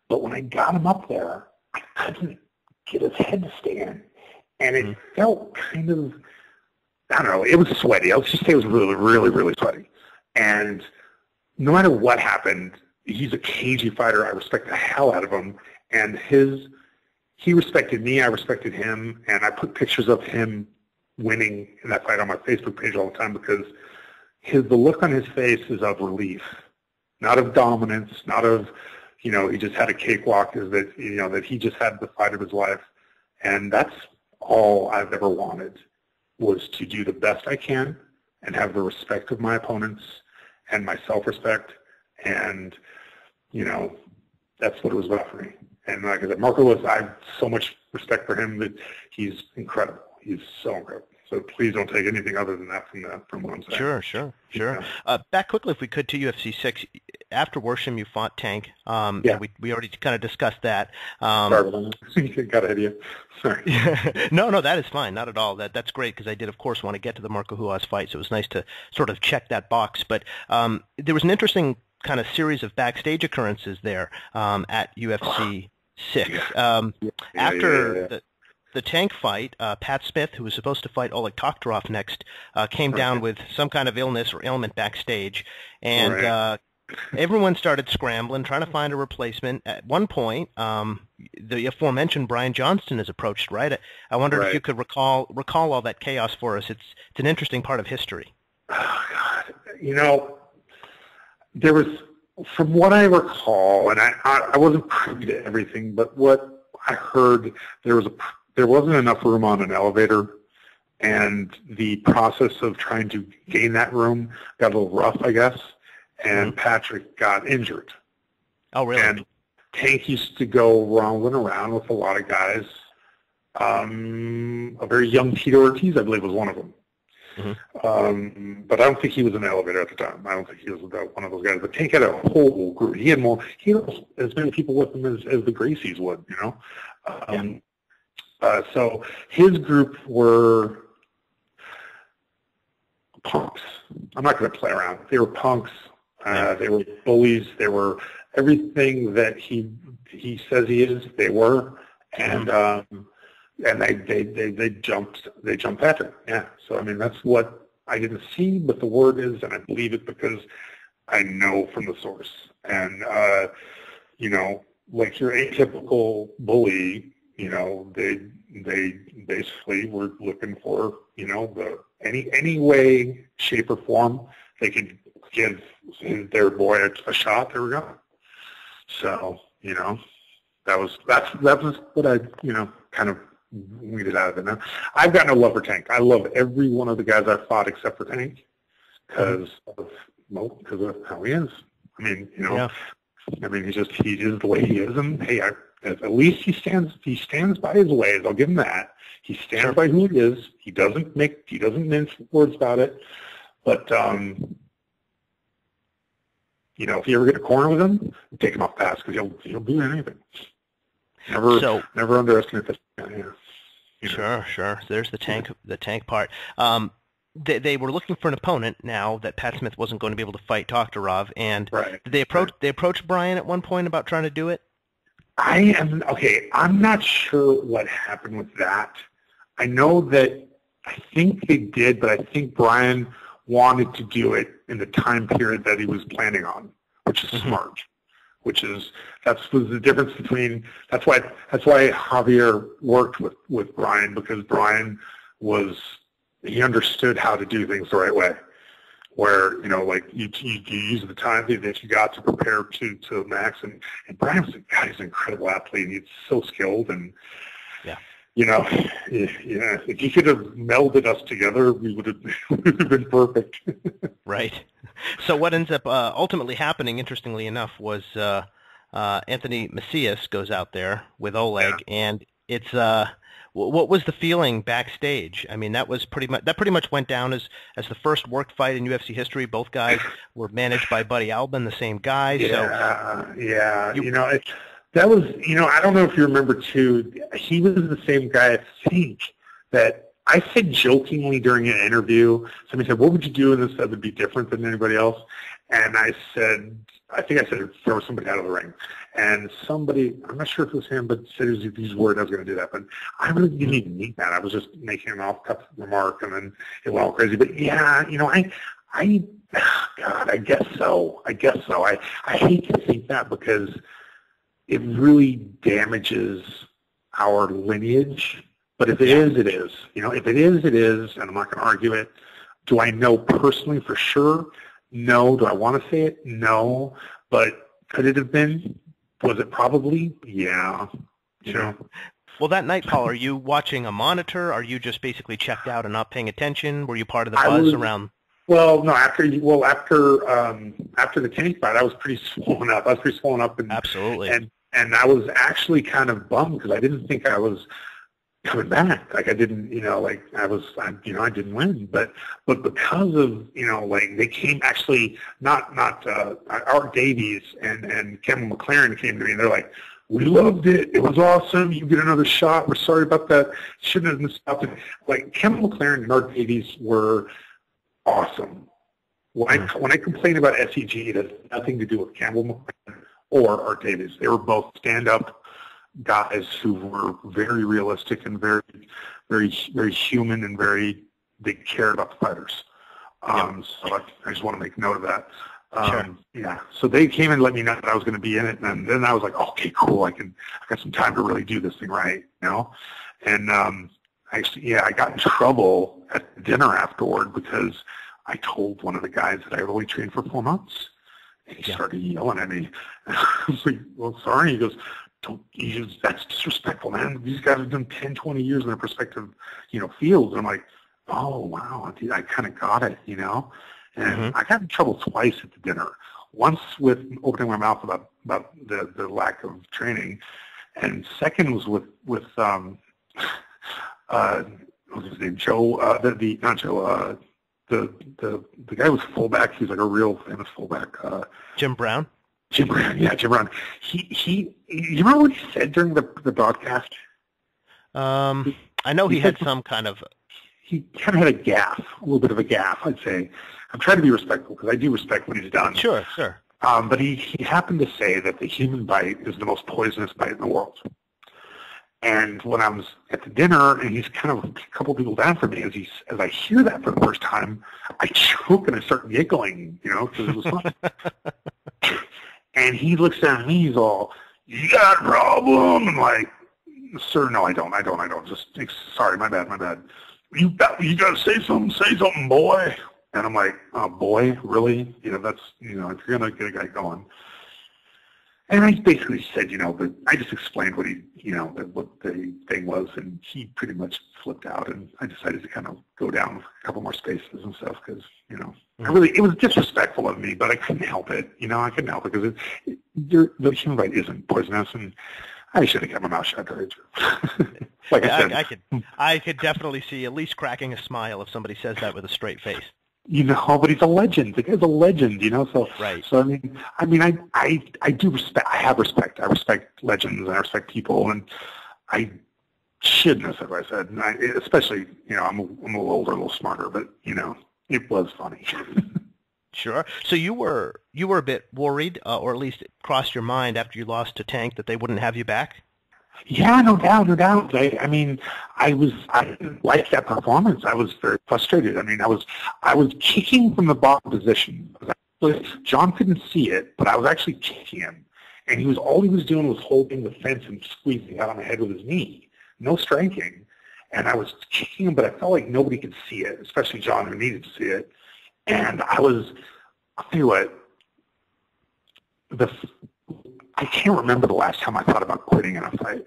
But when I got him up there, I couldn't get his head to stand. And it mm-hmm. felt kind of, I don't know, it was sweaty. Let's just say it was really, really, really sweaty. And no matter what happened, he's a cagey fighter. I respect the hell out of him. And his, he respected me. I respected him. And I put pictures of him winning in that fight on my Facebook page all the time because his, the look on his face is of relief, not of dominance, not of, you know, he just had a cakewalk. Is that you know that he just had the fight of his life, and that's all I've ever wanted was to do the best I can and have the respect of my opponents and my self-respect. And, you know, that's what it was about for me. And like I said, Marco was, I have so much respect for him that he's incredible. He's so incredible. So please don't take anything other than that from that from what I'm saying. Sure, sure, sure. Yeah. Uh, back quickly, if we could, to UFC six. After Worsham, you fought Tank. Um, yeah. We we already kind of discussed that. Um, Sorry, got ahead of you. Sorry. no, no, that is fine. Not at all. That that's great because I did, of course, want to get to the Marco Ruas fight. So it was nice to sort of check that box. But um, there was an interesting kind of series of backstage occurrences there um, at UFC six. Um, yeah, after yeah, the the tank fight, uh, Pat Smith, who was supposed to fight Oleg Taktarov next, uh, came right. down with some kind of illness or ailment backstage, and right. uh, everyone started scrambling, trying to find a replacement. At one point, um, the aforementioned Brian Johnston is approached. Right? I wondered right. if you could recall recall all that chaos for us. It's it's an interesting part of history. Oh God, you know, there was, from what I recall, and I I, I wasn't privy to everything, but what I heard, there was a there wasn't enough room on an elevator and the process of trying to gain that room got a little rough, I guess, and mm-hmm. Patrick got injured. Oh, really? And Tank used to go rolling around with a lot of guys. Um, a very young Tito Ortiz, I believe, was one of them. Mm-hmm. Um, but I don't think he was in the elevator at the time. I don't think he was one of those guys. But Tank had a whole group. He had more. He had as many people with him as, as the Gracies would. You know. Um, yeah. Uh, so his group were punks. I'm not going to play around. They were punks. Uh, they were bullies. They were everything that he he says he is. They were, and mm-hmm. um, and they, they they they jumped they jumped after him. Yeah. So I mean that's what I didn't see, but the word is, and I believe it because I know from the source. And uh, you know, like your atypical bully you know, they they basically were looking for, you know, the any any way, shape, or form they could give their boy a, a shot. There we go. So you know, that was that's that was what I you know kind of weeded out of it. Now I've got no love for Tank. I love every one of the guys I fought except for Tank because of well because of how he is. I mean, you know, yeah. I mean he's just he is the way he is, and hey, I, at least he stands he stands by his ways. I'll give him that. He stands sure. by who he is. He doesn't make he doesn't mince words about it. But um, you know, if you ever get a corner with him, take him off fast because he'll he'll do anything. Never so, never underestimate this. Yeah, you know. Sure, sure. There's the tank the tank part. Um, they, they were looking for an opponent now that Pat Smith wasn't going to be able to fight Taktarov, and right. did they approach right. they approached Brian at one point about trying to do it. I am okay. I'm not sure what happened with that. I know that I think they did, but I think Brian wanted to do it in the time period that he was planning on, which is mm-hmm. smart. Which is that's was the difference between that's why that's why Javier worked with with Brian because Brian was he understood how to do things the right way. Where you know, like you, you, you use the time that you got to prepare to to max, and and Brian was God, he's an incredible athlete. He's so skilled, and yeah, you know, yeah, if you could have melded us together, we would have, we would have been perfect. right. So what ends up uh, ultimately happening, interestingly enough, was uh, uh, Anthony Macias goes out there with Oleg, yeah. and it's uh, what was the feeling backstage? I mean, that was pretty much that pretty much went down as as the first work fight in UFC history. Both guys were managed by Buddy Albin, the same guy. Yeah, so yeah. You, you know, it, that was you know I don't know if you remember too. He was the same guy. I think that I said jokingly during an interview. Somebody said, "What would you do in this that would be different than anybody else?" And I said, I think I said throw somebody out of the ring. And somebody, I'm not sure if it was him, but said he was, he worried I was going to do that. But I really didn't even need that. I was just making an off-cut remark, and then it went all crazy. But yeah, you know, I, I, God, I guess so. I guess so. I, I hate to think that because it really damages our lineage. But if it is, it is. You know, if it is, it is, and I'm not going to argue it. Do I know personally for sure? No. Do I want to say it? No. But could it have been? Was it probably? Yeah. Sure. Well, that night, Paul, are you watching a monitor? Are you just basically checked out and not paying attention? Were you part of the buzz was, around? Well, no. After well, after um, after the tank fight, I was pretty swollen up. I was pretty swollen up, and absolutely, and and I was actually kind of bummed because I didn't think I was coming back. Like I didn't, you know, like I was, I, you know, I didn't win, but but because of, you know, like they came actually not not uh, Art Davies and and Campbell McLaren came to me and they're like, we loved it. It was awesome. You get another shot. We're sorry about that. Shouldn't have been stopped. Like Campbell McLaren and Art Davies were awesome. When I when I complain about SEG, it has nothing to do with Campbell McLaren or Art Davies. They were both stand-up guys who were very realistic and very, very, very human and very, they cared about the fighters. Um, So I, I, just want to make note of that. Um, sure. Yeah. So they came and let me know that I was going to be in it, and then I was like, okay, cool. I can. I got some time to really do this thing right, you know. And um, actually, yeah, I got in trouble at dinner afterward because I told one of the guys that I only trained for four months. And he yeah. started yelling at me. I was like, well, sorry. He goes, don't use that's disrespectful, man. These guys have done 10, 20 years in their respective, you know, fields. And I'm like, oh wow, I, I kind of got it, you know. And mm-hmm. I got in trouble twice at the dinner. Once with opening my mouth about about the the lack of training, and second was with with um, uh, what was his name? Joe, uh, the, the not Joe, uh, the the the guy was fullback. He was like a real famous fullback. Uh, Jim Brown. Jim Brown, yeah, Jim Brown. He he. You remember what he said during the the broadcast? Um, I know he, he had some kind of. He kind of had a gaff, a little bit of a gaff, I'd say. I'm trying to be respectful because I do respect what he's done. Sure, sure. Um, but he, he happened to say that the human bite is the most poisonous bite in the world. And when I was at the dinner, and he's kind of a couple people down from me, as he as I hear that for the first time, I choke and I start giggling, you know, because it was fun. And he looks at me, he's all, you got a problem? I'm like, sir, no, I don't, I don't, I don't. Just sorry, my bad, my bad. You got, you gotta say something, say something, boy. And I'm like, oh, boy, really? You know, that's you know, if you're gonna get a guy going. And I basically said, you know, but I just explained what he, you know, what the thing was, and he pretty much flipped out, and I decided to kind of go down a couple more spaces and stuff because, you know, mm-hmm. I really it was disrespectful of me, but I couldn't help it. You know, I couldn't help it because it, it, the human bite isn't poisonous, and I should have kept my mouth shut. like yeah, I said, I, I could, I could definitely see at least cracking a smile if somebody says that with a straight face you know, but he's a legend. The guy's a legend, you know. So, right. So I mean, I mean, I, I, I do respect. I have respect. I respect legends and I respect people, and I shouldn't have said what I said. And I, especially, you know, I'm a, I'm a little older, a little smarter, but you know, it was funny. Sure. So you were you were a bit worried, uh, or at least it crossed your mind after you lost to Tank that they wouldn't have you back. Yeah, no doubt, no doubt. I, I mean, I was, I like that performance. I was very frustrated. I mean, I was, I was kicking from the bottom position. John couldn't see it, but I was actually kicking him, and he was all he was doing was holding the fence and squeezing out on my head with his knee, no striking. And I was kicking him, but I felt like nobody could see it, especially John, who needed to see it. And I was, I'll tell you what, the I can't remember the last time I thought about quitting in a fight.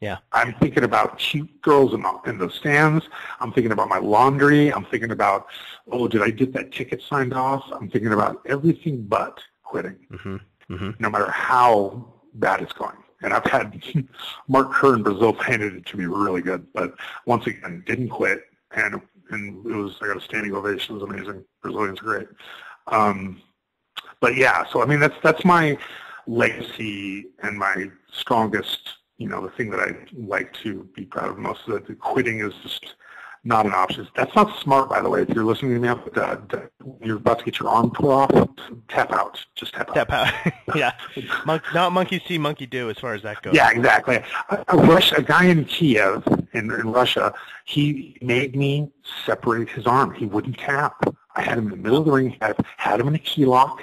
Yeah. I'm thinking about cute girls in the, in the stands. I'm thinking about my laundry. I'm thinking about, oh, did I get that ticket signed off? I'm thinking about everything but quitting, mm-hmm. Mm-hmm. no matter how bad it's going. And I've had Mark Kerr in Brazil painted it to be really good, but once again, didn't quit. And, and it was, I got a standing ovation. It was amazing. Brazilians great. Um, but yeah, so I mean, that's, that's my, legacy and my strongest, you know, the thing that I like to be proud of most, is that the quitting is just not an option. That's not smart, by the way. If you're listening to me, but uh, you're about to get your arm pulled off, tap out. Just tap out. Tap out. yeah. Mon- not monkey see, monkey do as far as that goes. Yeah, exactly. A, a, a guy in Kiev, in, in Russia, he made me separate his arm. He wouldn't tap. I had him in the middle of the ring, had, had him in a key lock,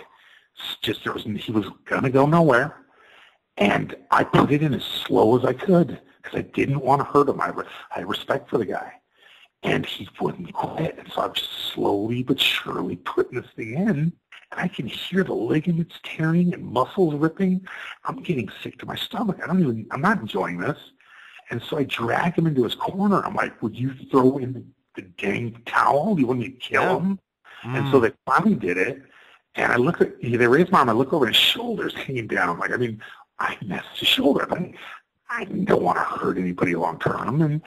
just there was he was gonna go nowhere, and I put it in as slow as I could because I didn't want to hurt him. I, I had respect for the guy, and he wouldn't quit. And so I'm just slowly but surely putting this thing in, and I can hear the ligaments tearing and muscles ripping. I'm getting sick to my stomach. I don't even. I'm not enjoying this. And so I drag him into his corner. I'm like, would you throw in the, the dang towel? You want me to kill him? Mm. And so they finally did it. And I look at, they raise my arm, I look over, his shoulders hanging down. Like, I mean, I messed his shoulder up. I, I don't want to hurt anybody long term. And,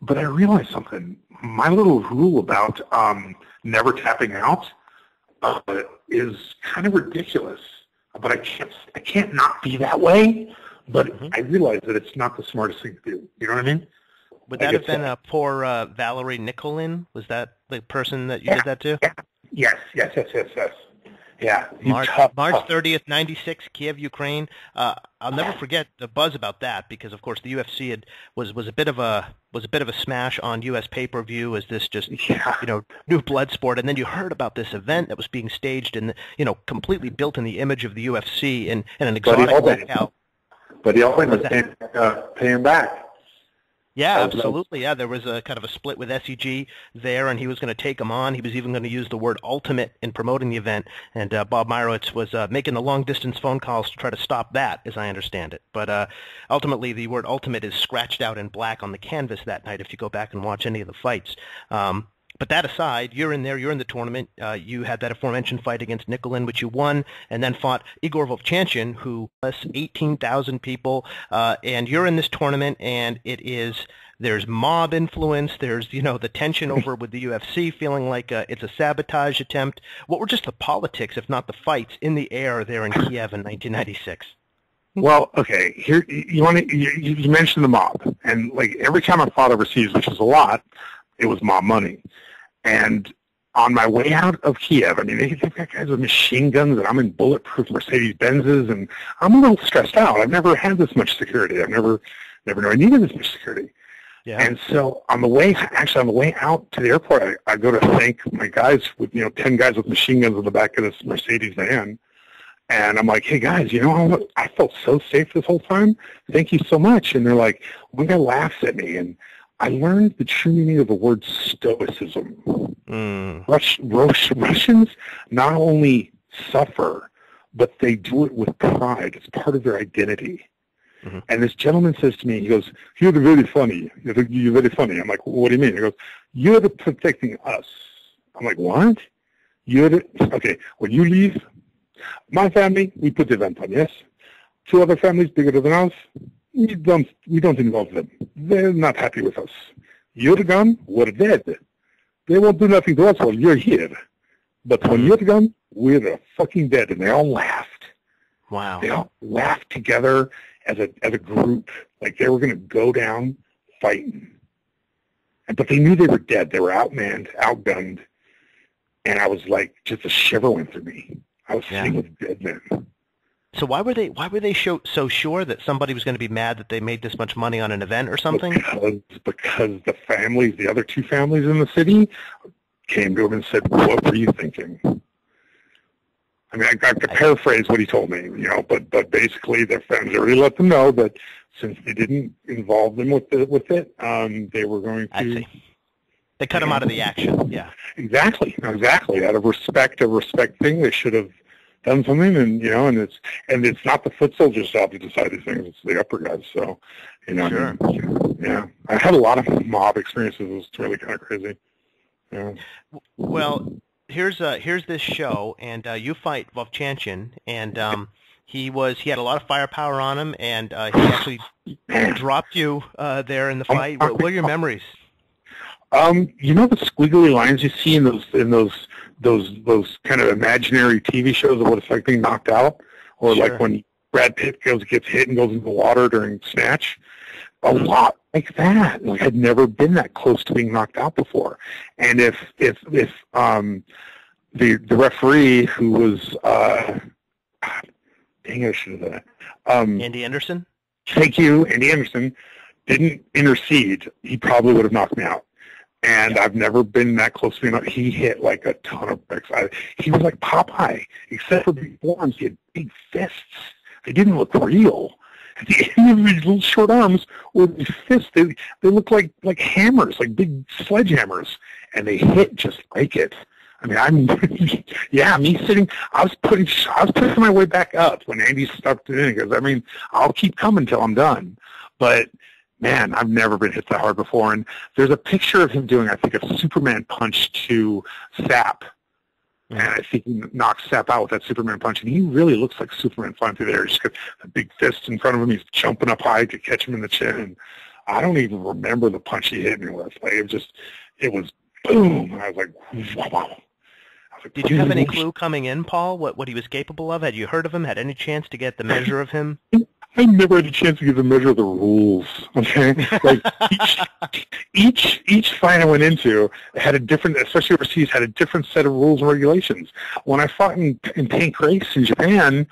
but I realized something. My little rule about um, never tapping out uh, is kind of ridiculous. But I can't, I can't not be that way. But mm-hmm. I realize that it's not the smartest thing to do. You know what I mean? Would that have been a poor uh, Valeri Nikulin? Was that the person that you yeah, did that to? Yeah. Yes, yes, yes, yes, yes. Yeah, March tough, March 30th, 96, Kiev, Ukraine. Uh, I'll never forget the buzz about that because, of course, the UFC had, was was a bit of a was a bit of a smash on U.S. pay per view as this just yeah. you know new blood sport, and then you heard about this event that was being staged and you know completely built in the image of the UFC in, in an exotic locale. But he always was paying, uh, paying back. Yeah, absolutely. Yeah, there was a kind of a split with SEG there, and he was going to take him on. He was even going to use the word ultimate in promoting the event, and uh, Bob Meyrowitz was uh, making the long-distance phone calls to try to stop that, as I understand it. But uh, ultimately, the word ultimate is scratched out in black on the canvas that night if you go back and watch any of the fights. Um, but that aside, you're in there, you're in the tournament. Uh, you had that aforementioned fight against Nikulin, which you won, and then fought Igor Vovchanchyn, who plus 18,000 people. Uh, and you're in this tournament, and it is there's mob influence. There's you know the tension over with the UFC, feeling like uh, it's a sabotage attempt. What were just the politics, if not the fights, in the air there in Kiev in 1996? Well, okay. Here you want to you, you mentioned the mob, and like every time I fought overseas, which was a lot, it was mob money. And on my way out of Kiev, I mean, they've got guys with machine guns, and I'm in bulletproof Mercedes Benzes, and I'm a little stressed out. I've never had this much security. I've never, never known I needed this much security. Yeah. And so on the way, actually on the way out to the airport, I, I go to thank my guys with, you know, 10 guys with machine guns in the back of this Mercedes van. And I'm like, hey guys, you know, I felt so safe this whole time. Thank you so much. And they're like, one guy laughs at me, and I learned the true meaning of the word stoicism. Mm. Rus- Rus- Russians not only suffer, but they do it with pride. It's part of their identity. Mm-hmm. And this gentleman says to me, he goes, you're very funny. You're, you're very funny. I'm like, what do you mean? He goes, you're protecting us. I'm like, what? You're the, okay, when you leave, my family, we put the event on, yes? Two other families bigger than us, we don't, we don't involve them. They're not happy with us. You're gone, we're dead. They won't do nothing to us while you're here. But when you're gone, we're fucking dead. And they all laughed. Wow. They all laughed together as a as a group, like they were going to go down fighting. And, but they knew they were dead. They were outmanned, outgunned, and I was like, just a shiver went through me. I was yeah. sitting with dead men. So why were they why were they so, so sure that somebody was going to be mad that they made this much money on an event or something? Because because the families, the other two families in the city, came to him and said, "What were you thinking?" I mean, I, I could paraphrase what he told me, you know, but but basically, their friends already let them know that since they didn't involve them with the, with it, um, they were going to. I see. They cut them out of the action. Yeah. Exactly. Exactly. Out of respect, a respect thing, they should have done something, and you know, and it's and it's not the foot soldiers' job to decide these things; it's the upper guys. So, you know, sure. yeah, I had a lot of mob experiences. It was really kind of crazy. Yeah. Well, here's uh here's this show, and uh, you fight Vovchanchyn, and um, he was he had a lot of firepower on him, and uh, he actually dropped you uh, there in the fight. What, what are your memories? Um, you know the squiggly lines you see in those in those those those kind of imaginary TV shows of what it's like being knocked out, or sure. like when Brad Pitt goes gets hit and goes into the water during Snatch. A mm-hmm. lot like that. Like I'd never been that close to being knocked out before. And if if if um, the the referee who was uh, dang it, I should have that. Um, Andy Anderson. Thank you, Andy Anderson. Didn't intercede. He probably would have knocked me out. And yeah. I've never been that close to being. He hit like a ton of bricks. I, he was like Popeye, except for big arms. He had big fists. They didn't look real at the end of his little short arms with his fists, they they look like like hammers, like big sledgehammers, and they hit just like it. I mean, I'm yeah, me sitting. I was putting I was pushing my way back up when Andy stuck it in because I mean, I'll keep coming till I'm done. But man, I've never been hit that hard before. And there's a picture of him doing, I think, a Superman punch to Sapp and I think he knocks Sapp out with that Superman punch, and he really looks like Superman flying through the air. He's got a big fist in front of him. He's jumping up high to catch him in the chin. And I don't even remember the punch he hit me with. Like it was just, it was boom. And I was like, wow. Like, Did you have any clue coming in, Paul, what, what he was capable of? Had you heard of him? Had any chance to get the measure of him? I never had a chance to the measure of the rules. Okay, like each each each fight I went into had a different, especially overseas, had a different set of rules and regulations. When I fought in in Pancrase in Japan,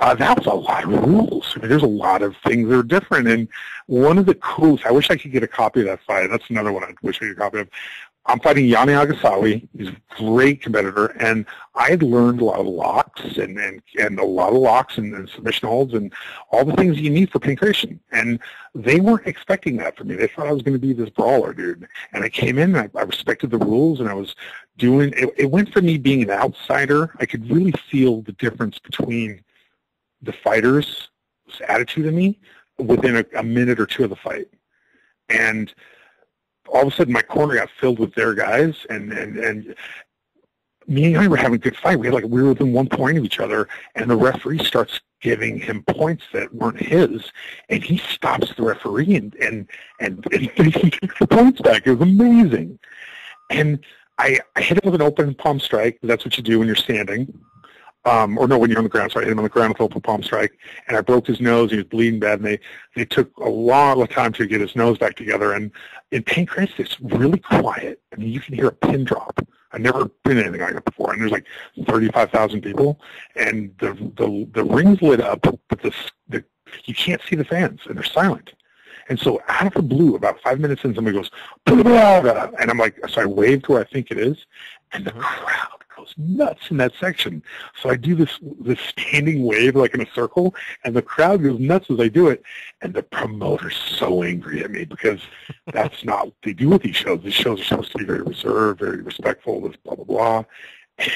uh, that was a lot of rules. I mean, there's a lot of things that are different. And one of the coolest, I wish I could get a copy of that fight. That's another one I wish I could get a copy of. I'm fighting Yanni Agasawi. He's a great competitor, and I had learned a lot of locks and, and, and a lot of locks and, and submission holds and all the things you need for penetration. And they weren't expecting that from me. They thought I was going to be this brawler, dude. And I came in, and I, I respected the rules, and I was doing. It, it went from me being an outsider. I could really feel the difference between the fighter's attitude of me within a, a minute or two of the fight, and all of a sudden my corner got filled with their guys and and and me and I were having a good fight. We had like we were within one point of each other, and the referee starts giving him points that weren't his, and he stops the referee and and and, and he takes the points back. It was amazing, and I I hit him with an open palm strike. That's what you do when you're standing um, or no, when you're on the ground. So I hit him on the ground with open palm strike, and I broke his nose. He was bleeding bad, and they they took a lot of time to get his nose back together. And in Pancrase, it's really quiet. I mean, you can hear a pin drop. I've never been anything like that before. And there's like 35,000 people, and the the the rings lit up, but the the you can't see the fans, and they're silent. And so out of the blue, about five minutes in, somebody goes, and I'm like, so I waved where I think it is, and the mm-hmm. crowd goes nuts in that section. So I do this this standing wave like in a circle, and the crowd goes nuts as I do it. And the promoter's so angry at me because that's not what they do with these shows. These shows are supposed to be very reserved, very respectful, this blah blah blah.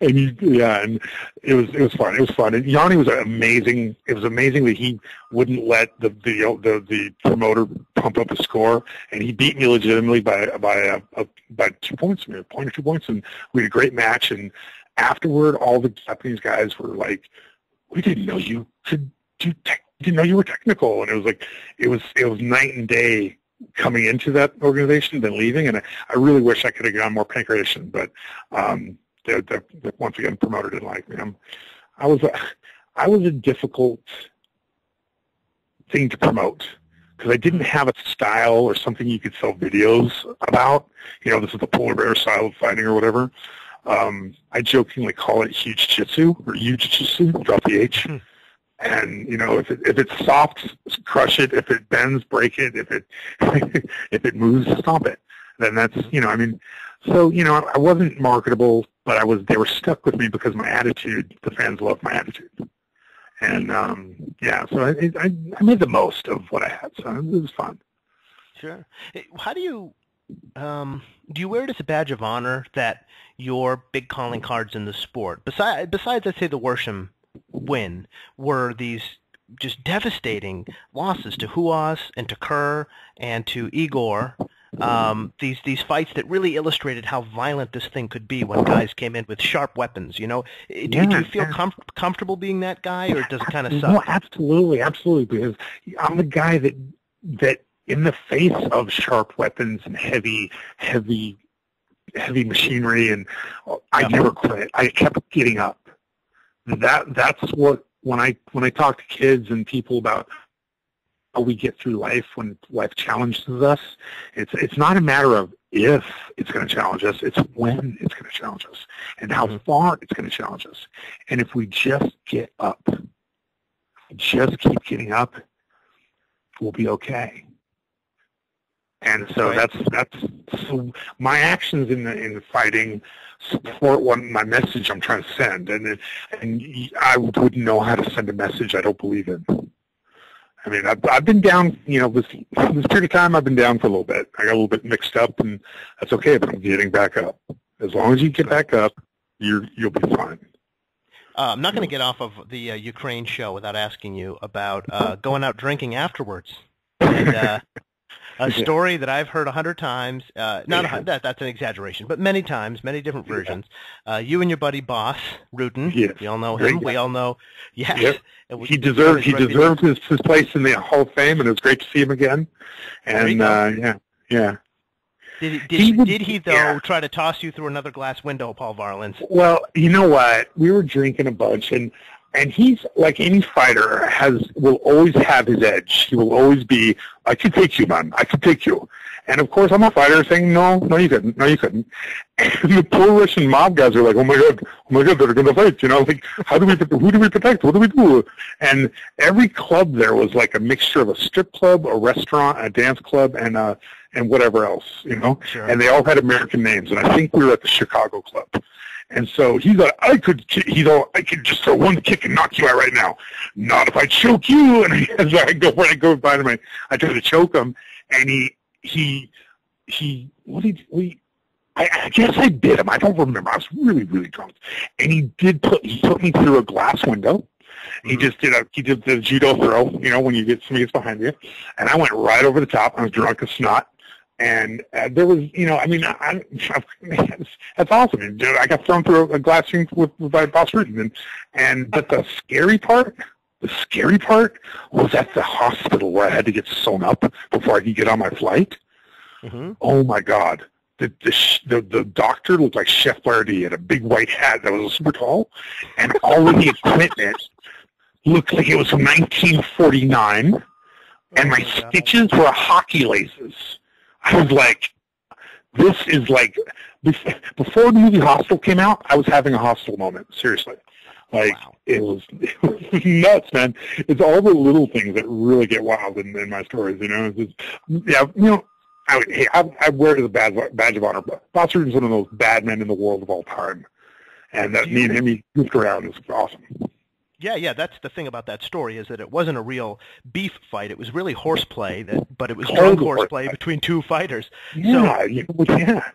and you, yeah, and it was it was fun. It was fun. And Yanni was amazing. It was amazing that he wouldn't let the the the, the promoter pump up the score, and he beat me legitimately by by a, a, by two points, a point or two points, and we had a great match. And afterward, all the Japanese guys were like, "We didn't know you could do. Te- didn't know you were technical," and it was like it was it was night and day coming into that organization than leaving. And I, I really wish I could have gone more pancreation, but um, they're, they're, they're once again promoted didn't like me. I'm, I was a, I was a difficult thing to promote because I didn't have a style or something you could sell videos about. You know, this is the polar bear style of fighting or whatever. Um, I jokingly call it huge jitsu or huge jitsu, drop the H. Hmm. And you know, if it if it's soft, crush it. If it bends, break it. If it if it moves, stomp it. Then that's you know, I mean, so you know, I wasn't marketable, but I was. They were stuck with me because my attitude. The fans loved my attitude, and um, yeah, so I, I I made the most of what I had. So it was fun. Sure. How do you um, do you wear it as a badge of honor that your big calling cards in the sport, besides besides let's say the Worsham win were these just devastating losses to Ruas and to Kerr and to Igor. Um, these these fights that really illustrated how violent this thing could be when guys came in with sharp weapons. You know, do, yeah, do you feel com- comfortable being that guy, or does it kind of suck? No, absolutely, absolutely, because I'm the guy that that in the face of sharp weapons and heavy heavy heavy machinery, and I yeah. never quit. I kept getting up that that's what when I when I talk to kids and people about how we get through life when life challenges us, it's it's not a matter of if it's going to challenge us, it's when it's going to challenge us and how mm-hmm. far it's going to challenge us. And if we just get up, just keep getting up, we'll be okay. And so right. that's that's so my actions in the in the fighting support what my message I'm trying to send, and and I wouldn't know how to send a message I don't believe in. I mean, I've, I've been down, you know, this this period of time I've been down for a little bit. I got a little bit mixed up, and that's okay. But I'm getting back up. As long as you get back up, you're you'll be fine. Uh, I'm not going to get off of the uh, Ukraine show without asking you about uh, going out drinking afterwards. And, a story that I've heard a hundred times. Uh, not a, that that's an exaggeration, but many times, many different versions. Uh, you and your buddy Bas Rutten. Yes. We all know him. We all know. Yes. Yep. he deserved he deserved his, his place in the Hall of Fame, and it was great to see him again. And uh, yeah, yeah. Did he, did he, would, did he though yeah. try to toss you through another glass window, Paul Varelans? Well, you know what? We were drinking a bunch, and and he's like any fighter has will always have his edge. He will always be, I can take you, man. I can take you. And of course, I'm a fighter saying, no, no, you couldn't, no, you couldn't. And the poor Russian mob guys are like, oh my god, oh my god, they're going to fight. You know, like, how do we, who do we protect? What do we do? And every club there was like a mixture of a strip club, a restaurant, a dance club, and uh, and whatever else, you know. Sure. And they all had American names. And I think we were at the Chicago club. And so he's like, I could, he's all, I could just throw one kick and knock you out right now. Not if I choke you. And as I go, when I go by him, I, I try to choke him, and he, he, he, what did we? I, I guess I bit him. I don't remember. I was really, really drunk, and he did put, he put me through a glass window. He mm-hmm. just did a he did the judo throw, you know, when you get somebody gets behind you, and I went right over the top. I was drunk as snot, and uh, there was, you know, I mean, I, I, man, that's awesome. I got thrown through a glass sink with, with by Bas Rutten, and and but the scary part, the scary part was at the hospital where I had to get sewn up before I could get on my flight. Mm-hmm. Oh my God, the, the the the doctor looked like Chef Boyardee had a big white hat that was super tall, and all of the equipment looked like it was from 1949, and my oh stitches were hockey laces. I was like, this is like, before the movie Hostel came out, I was having a Hostel moment, seriously. Like, wow. it, was, it was nuts, man. It's all the little things that really get wild in, in my stories, you know. It's just, yeah, you know, I would, hey, I, I wear it a badge, badge of honor. Bas Rutten's one of those bad men in the world of all time, and that me and him he goofed around is awesome. Yeah, yeah, that's the thing about that story is that it wasn't a real beef fight. It was really horseplay, that, but it was drunk horseplay between two fighters. Yeah, so, you, yeah,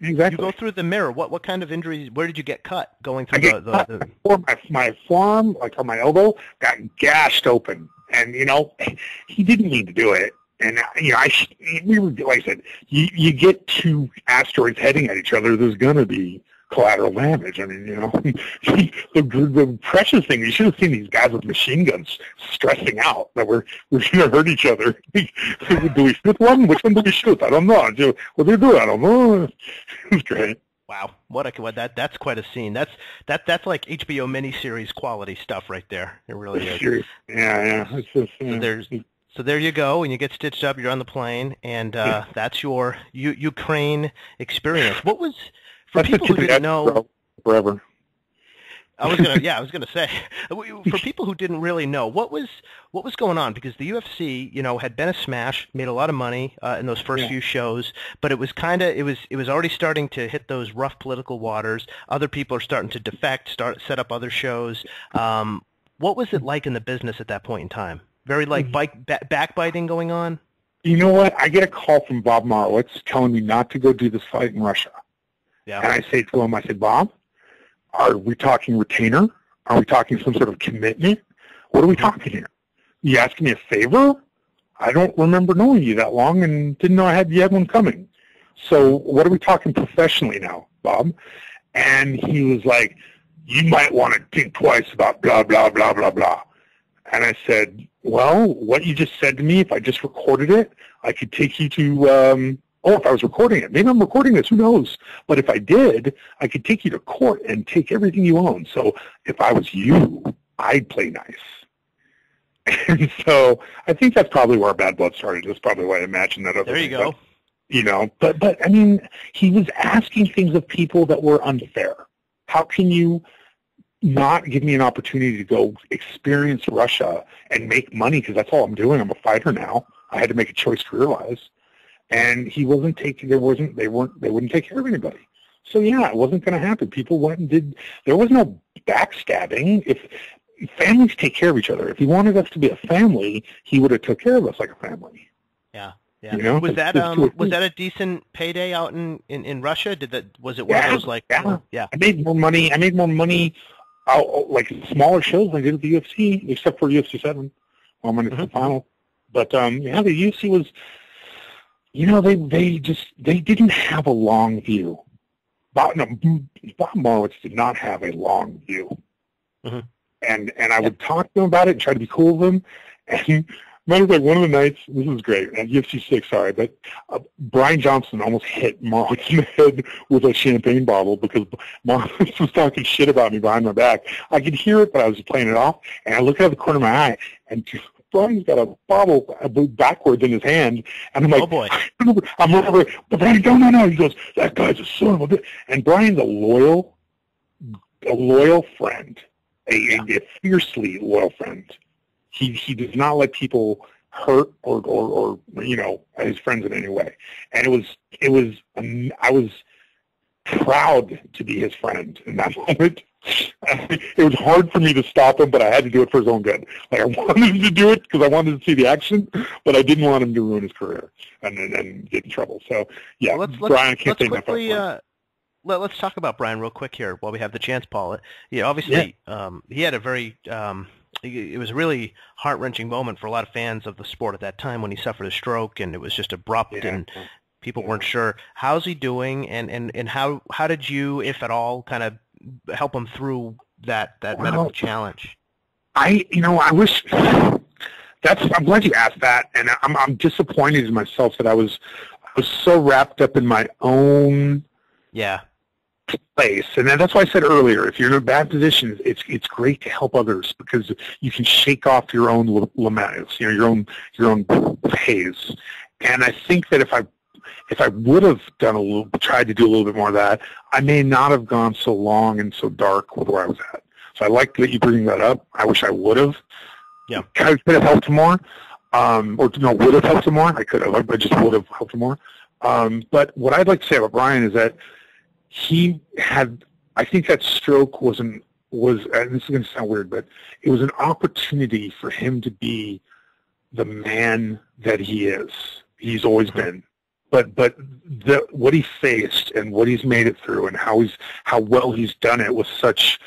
exactly. You go through the mirror. What what kind of injuries? Where did you get cut going through the, the, the... My, my forearm, like on my elbow, got gashed open, and you know, he didn't mean to do it. And uh, you know, I we were like I said, you you get two asteroids heading at each other. There's gonna be collateral damage. I mean, you know, the, the precious thing, you should have seen these guys with machine guns stressing out that we're, we're going to hurt each other. do we shoot one? Which one do we shoot? I don't know. What do you do? I don't know. It was great. Wow, what a what that that's quite a scene. That's that that's like HBO miniseries quality stuff right there. It really is. Yeah, yeah. It's just, yeah. So there's so there you go, and you get stitched up. You're on the plane, and uh, that's your U- Ukraine experience. What was for That's people who didn't know, forever. I was gonna, yeah, I was gonna say, for people who didn't really know, what was what was going on? Because the UFC, you know, had been a smash, made a lot of money uh, in those first yeah. few shows, but it was kind of, it was, it was already starting to hit those rough political waters. Other people are starting to defect, start set up other shows. Um, what was it like in the business at that point in time? Very like mm-hmm. bike, ba- backbiting going on. You know what? I get a call from Bob Meyrowitz telling me not to go do this fight in Russia. Yeah. And I say to him, I said, Bob, are we talking retainer? Are we talking some sort of commitment? What are we talking here? You asking me a favor? I don't remember knowing you that long and didn't know I had you had one coming. So what are we talking professionally now, Bob? And he was like, you might want to think twice about blah, blah, blah, blah, blah. And I said, well, what you just said to me, if I just recorded it, I could take you to um, oh, if I was recording it, maybe I'm recording this, who knows? But if I did, I could take you to court and take everything you own. So if I was you, I'd play nice. And so I think that's probably where bad blood started. That's probably why I imagine that. Other there you go. But, you know, but but I mean, he was asking things of people that were unfair. How can you not give me an opportunity to go experience Russia and make money? Because that's all I'm doing. I'm a fighter now. I had to make a choice career-wise and he wasn't taking there wasn't they weren't they wouldn't take care of anybody so yeah it wasn't going to happen people went and did there was no backstabbing if families take care of each other if he wanted us to be a family he would have took care of us like a family yeah yeah. You know, was that um was that a decent payday out in, in, in Russia? Did that was it one yeah, of those like yeah. yeah I made more money I made more money out, like smaller shows than I did at the UFC except for UFC seven. Well, I'm in mm-hmm. the final, but um yeah the UFC was you know, they they just they didn't have a long view. Bob, no, Bob Meyrowitz did not have a long view, mm-hmm. and and I would talk to him about it and try to be cool with him. And matter of fact, one of the nights, this is great, at UFC six, sorry, but uh, Brian Johnston almost hit Meyrowitz in the head with a champagne bottle because Meyrowitz was talking shit about me behind my back. I could hear it, but I was playing it off, and I look out of the corner of my eye, and Brian's got a bottle backwards in his hand, and I'm like, oh boy, I'm over, but Brian, no, no, no. He goes, that guy's a son of a bitch. And Brian's a loyal, a loyal friend, a, yeah. a, fiercely loyal friend. He he does not let people hurt or, or or you know his friends in any way. And it was it was um, I was proud to be his friend in that moment it was hard for me to stop him, but I had to do it for his own good. Like I wanted him to do it because I wanted to see the action, but I didn't want him to ruin his career and and, and get in trouble. So yeah, well, let's, Brian can't let's quickly, uh, let, us talk about Brian real quick here while we have the chance, Paul. Yeah, obviously yeah. Um, he had a very um, it was a really heart wrenching moment for a lot of fans of the sport at that time when he suffered a stroke, and it was just abrupt yeah. and people weren't sure how's he doing and, and, and how how did you, if at all, kind of help them through that that well, medical challenge? I you know I wish that's I'm glad you asked that, and I'm I'm disappointed in myself that I was I was so wrapped up in my own yeah place, and that's why I said earlier, if you're in a bad position, it's it's great to help others because you can shake off your own laments, you know, your own your own haze. And I think that if I if I would have done a little, tried to do a little bit more of that, I may not have gone so long and so dark with where I was at. So I like that you bring that up. I wish I would have. Yeah. Could have helped more. um, or no, would have helped more. I could have, I just would have helped more. Um, but what I'd like to say about Brian is that he had, I think that stroke was an was, and this is going to sound weird, but it was an opportunity for him to be the man that he is. He's always mm-hmm. been. But but the, what he faced and what he's made it through and how he's how well he's done it with such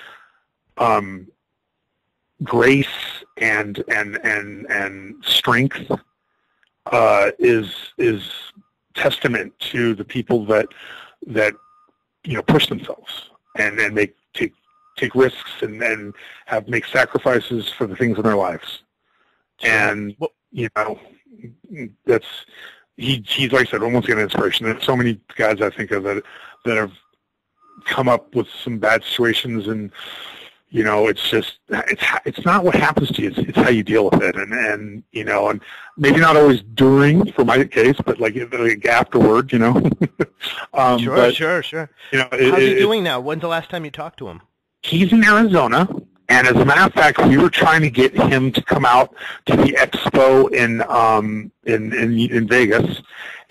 um, grace and and and and strength uh, is is testament to the people that that you know push themselves and and make take take risks and and have make sacrifices for the things in their lives. And you know that's he he's like I said almost an inspiration. There's so many guys I think of that that have come up with some bad situations and you know, it's just it's it's not what happens to you; it's, it's how you deal with it, and and you know, and maybe not always during, for my case, but like, like afterward, you know. um, sure, but, sure, sure. You know, it, how's he it, doing now? When's the last time you talked to him? He's in Arizona, and as a matter of fact, we were trying to get him to come out to the expo in um in in, in Vegas,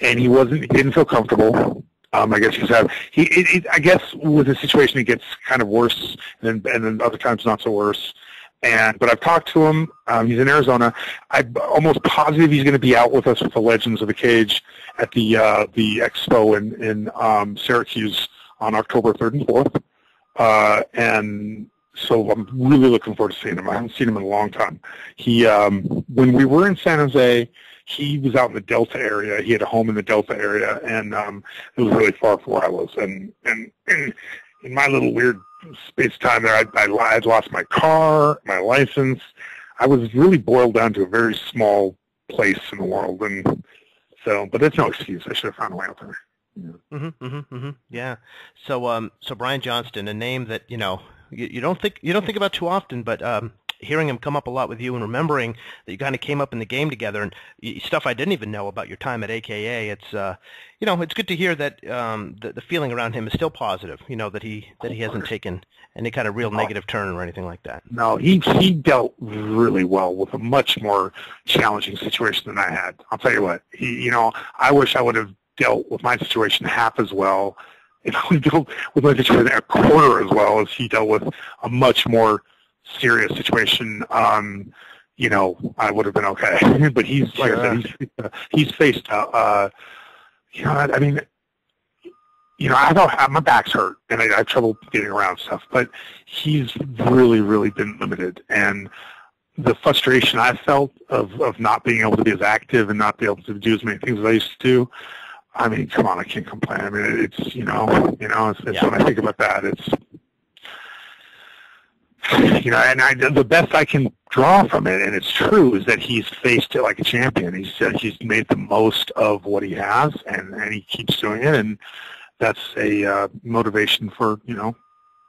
and he wasn't. He didn't feel comfortable. Um, I guess he's had he. It, it, I guess with the situation, it gets kind of worse, and then and then other times not so worse. And but I've talked to him. Um, he's in Arizona. I'm almost positive he's going to be out with us with the Legends of the Cage at the uh, the expo in in um, Syracuse on October 3rd and 4th. Uh, and so I'm really looking forward to seeing him. I haven't seen him in a long time. He um, when we were in San Jose he was out in the Delta area. He had a home in the Delta area, and um, it was really far from where I was. And and, and in my little weird space time there, I, I I'd lost my car, my license. I was really boiled down to a very small place in the world, and so. But that's no excuse. I should have found a way out there. Mm-hmm, mm-hmm, mm-hmm. Yeah. So, um, so Brian Johnston, a name that you know you, you don't think you don't think about too often, but um, hearing him come up a lot with you and remembering that you kind of came up in the game together and stuff I didn't even know about your time at AKA. It's uh, you know, it's good to hear that um, the, the feeling around him is still positive. You know that he that he hasn't taken any kind of real negative turn or anything like that. No, he he dealt really well with a much more challenging situation than I had. I'll tell you what, he you know I wish I would have dealt with my situation half as well. If I dealt with my situation a quarter as well as he dealt with a much more serious situation, um, you know, I would have been okay. but he's like sure. I said, he's, he's faced, uh, uh, you know, I mean, you know, I don't my back's hurt and I, I have trouble getting around stuff, but he's really, really been limited. And the frustration I felt of, of not being able to be as active and not be able to do as many things as I used to do, I mean, come on, I can't complain. I mean, it's, you know, you know, it's, it's yeah. when I think about that, it's, you know, and I, the best I can draw from it, and it's true, is that he's faced it like a champion. He's uh, he's made the most of what he has, and and he keeps doing it, and that's a uh, motivation for you know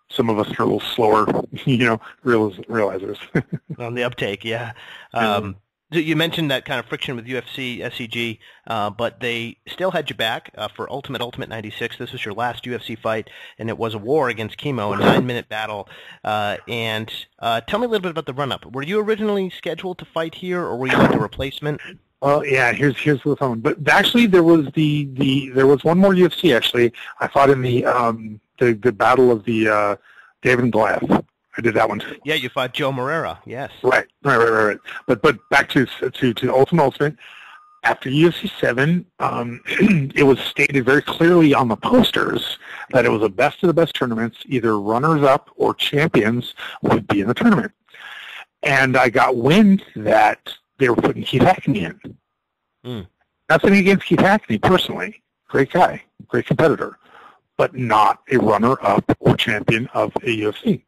some of us are a little slower, you know, realizers. On the uptake, yeah. Um, you mentioned that kind of friction with UFC, SEG, uh, but they still had you back uh, for Ultimate Ultimate 96. This was your last UFC fight, and it was a war against Kimo, a nine-minute battle. Uh, and uh, tell me a little bit about the run-up. Were you originally scheduled to fight here, or were you like a replacement? Well, yeah. Here's here's the phone. But actually, there was the, the there was one more UFC. Actually, I fought in the um, the the battle of the uh, David and Goliath. I did that one too. Yeah, you fought Joe Moreira. Yes. Right, right, right, right. right. But but back to to to Ultimate Ultimate. After UFC seven, um, it was stated very clearly on the posters that it was a best of the best tournaments. Either runners up or champions would be in the tournament. And I got wind that they were putting Keith Hackney in. Mm. Nothing against Keith Hackney personally. Great guy, great competitor, but not a runner-up or champion of a UFC.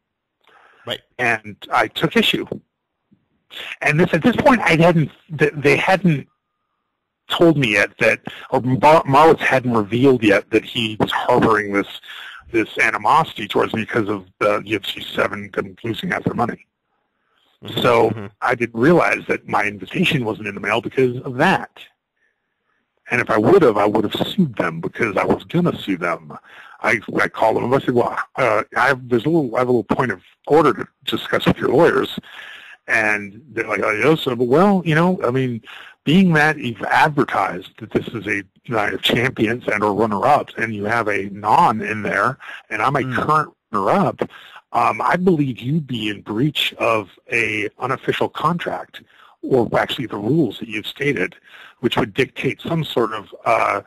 Right. And I took issue. And this at this point, I hadn't. They hadn't told me yet that, or Marwitz hadn't revealed yet that he was harboring this this animosity towards me because of the UFC seven them losing half their money. Mm-hmm, so mm-hmm. I didn't realize that my invitation wasn't in the mail because of that. And if I would have, I would have sued them because I was going to sue them. I, I called them. I said, well, uh, I have, there's a little, I have a little point of order to discuss with your lawyers. And they're like, oh, yes, but well, you know, I mean, being that you've advertised that this is a night of champions and or runner-ups, and you have a non in there, and I'm a mm. current runner-up, um, I believe you'd be in breach of a unofficial contract, or actually the rules that you've stated, which would dictate some sort of uh,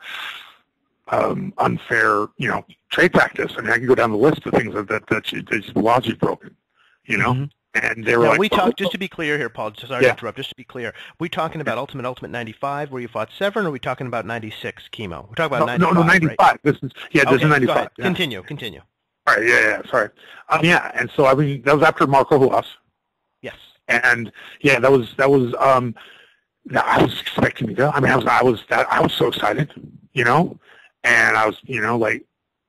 um, unfair, you know, trade practice. I mean, I can go down the list of things that that, that, you, that laws you've broken, you know. Mm-hmm. And they were now, like, we talked, just to be clear here, Paul, sorry yeah. to interrupt, just to be clear, we talking about Ultimate Ultimate 95 where you fought Severn, or are we talking about 96 Kimo? We're talking about no, 95, No, no, 95. Right? This is, yeah, this okay, is 95. Yeah. Continue, continue. All right, yeah, yeah, sorry. Um, yeah, and so, I mean, that was after Marco Ruas. And, yeah, that was, that was, um, I was expecting to go. I mean, I was, I was, that, I was so excited, you know, and I was, you know, like,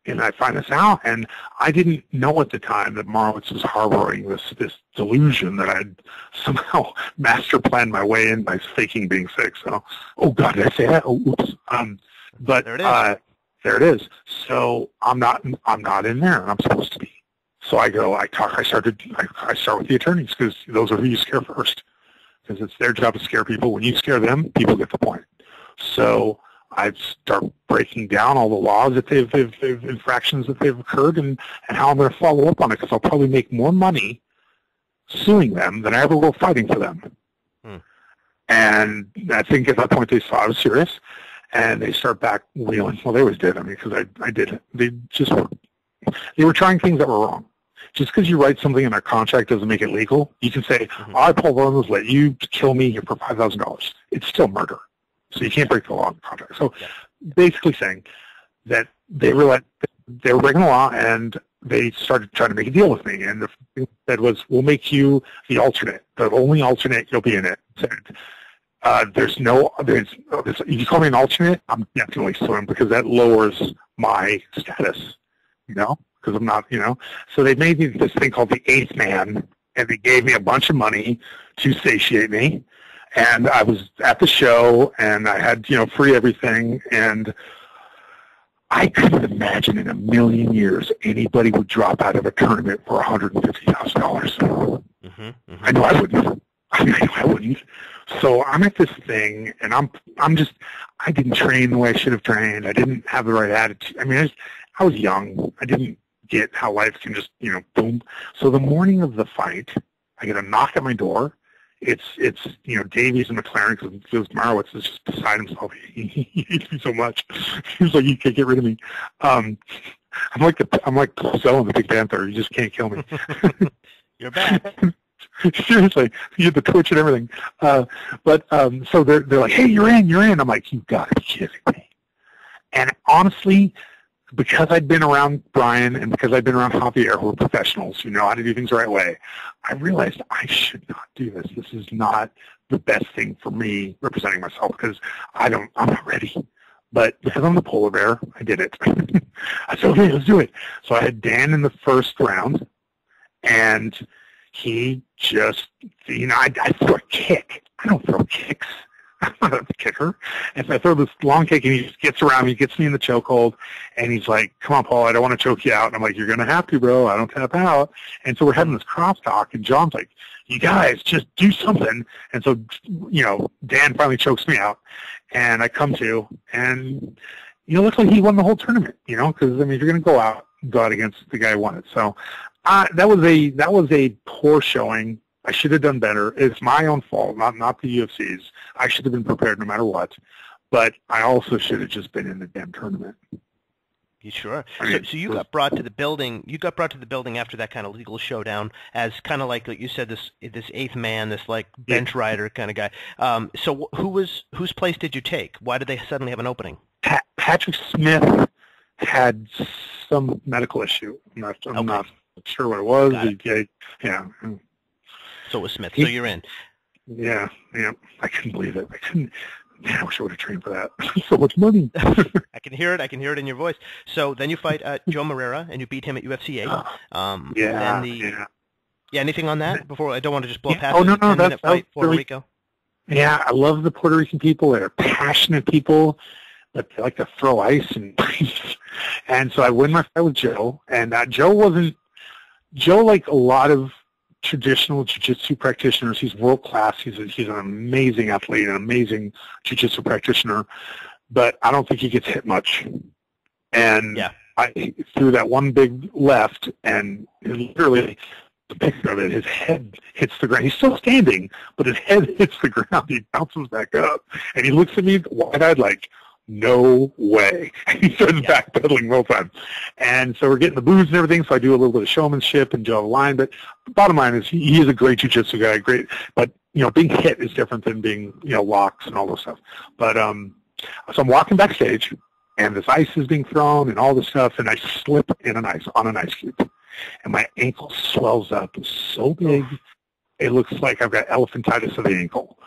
and I find this out, and I didn't know at the time that Marlowitz was harboring this this delusion that I'd somehow master planned my way in by faking being sick. So, oh God, did I say that? Oh, oops. Um, but there it is. Uh, there it is. So I'm not I'm not in there, and I'm supposed to be. So I go, I talk, I started, I, I start with the attorneys because those are who you scare first, because it's their job to scare people. When you scare them, people get the point. So I start breaking down all the laws that they've, they've, they've infractions that they've occurred and, and how I'm going to follow up on it because I'll probably make more money suing them than I ever will fighting for them. Hmm. And I think at that point they saw I was serious and they start back wheeling. Well, they always did. I mean, because I, I did. They just were, they were trying things that were wrong. Just because you write something in a contract doesn't make it legal. You can say, mm-hmm. I, Paul Williams, let you kill me here for $5,000. It's still murder. So you can't break the law in the contract. So basically saying that they were realized they were breaking the law and they started trying to make a deal with me. And the thing said was, we'll make you the alternate, the only alternate you'll be in it. Said, uh, there's no, there's, there's, if you call me an alternate, I'm definitely suing because that lowers my status, you know, because I'm not, you know. So they made me this thing called the eighth man, and they gave me a bunch of money to satiate me and I was at the show, and I had you know free everything, and I couldn't imagine in a million years anybody would drop out of a tournament for one hundred and fifty thousand dollars. Mm-hmm, mm-hmm. I know I wouldn't. I, mean, I know I wouldn't. So I'm at this thing, and I'm I'm just I didn't train the way I should have trained. I didn't have the right attitude. I mean, I I was young. I didn't get how life can just you know boom. So the morning of the fight, I get a knock at my door it's it's you know Davies and McLaren because Marowitz is just beside himself. He, he, hates me so much. He's like, you can't get rid of me. Um, I'm like the I'm like in the Pink Panther. You just can't kill me. You're back. Seriously, you have the twitch and everything. Uh, but um, so they're they're like, hey, you're in, you're in. I'm like, you got to be kidding me. And honestly, because I'd been around Brian and because I'd been around Javier, who are professionals who know how to do things the right way, I realized I should not do this. This is not the best thing for me representing myself because I don't, I'm not ready. But because I'm the polar bear, I did it. I said, okay, let's do it. So I had Dan in the first round, and he just, you know, I, I throw a kick. I don't throw kicks. A kicker. And so I throw this long kick, and he just gets around me, gets me in the chokehold, and he's like, come on, Paul, I don't want to choke you out. And I'm like, you're going to have to, bro. I don't tap out. And so we're having this crosstalk, and John's like, you guys, just do something. And so, you know, Dan finally chokes me out, and I come to, and, you know, looks like he won the whole tournament, you know, because, I mean, if you're going to go out, go out against the guy who won it. So uh, that was a that was a poor showing I should have done better. It's my own fault, not not the UFC's. I should have been prepared no matter what. But I also should have just been in the damn tournament. You sure? I mean, so, so you got brought to the building. You got brought to the building after that kind of legal showdown, as kind of like, you said, this this eighth man, this like bench yeah. rider kind of guy. Um, so who was whose place did you take? Why did they suddenly have an opening? Pat, Patrick Smith had some medical issue. I'm not, I'm okay. not sure what it was. It. Yeah, so was Smith. So you're in. Yeah, yeah. I couldn't believe it. I couldn't. Man, I wish I would have trained for that. so much money. I can hear it. I can hear it in your voice. So then you fight uh, Joe Moreira, and you beat him at UFC 8. Um, yeah, the, yeah. Yeah, anything on that before? I don't want to just blow yeah. past Oh, no, no, that's, fight, Puerto really, Rico. Yeah, I love the Puerto Rican people. They're passionate people, but they like to throw ice and and so I win my fight with Joe, and uh, Joe wasn't Joe like a lot of traditional jiu-jitsu practitioners. He's world class. He's a, he's an amazing athlete, an amazing jiu-jitsu practitioner, but I don't think he gets hit much. And yeah. I threw that one big left, and literally the picture of it, his head hits the ground. He's still standing, but his head hits the ground. He bounces back up, and he looks at me wide-eyed like, no way. He starts yeah. backpedaling the whole time. And so we're getting the booze and everything, so I do a little bit of showmanship and draw the line. But the bottom line is he, is a great jiu-jitsu guy, great. But, you know, being hit is different than being, you know, locks and all those stuff. But um, so I'm walking backstage, and this ice is being thrown and all this stuff, and I slip in an ice, on an ice cube. And my ankle swells up so big, it looks like I've got elephantitis of the ankle.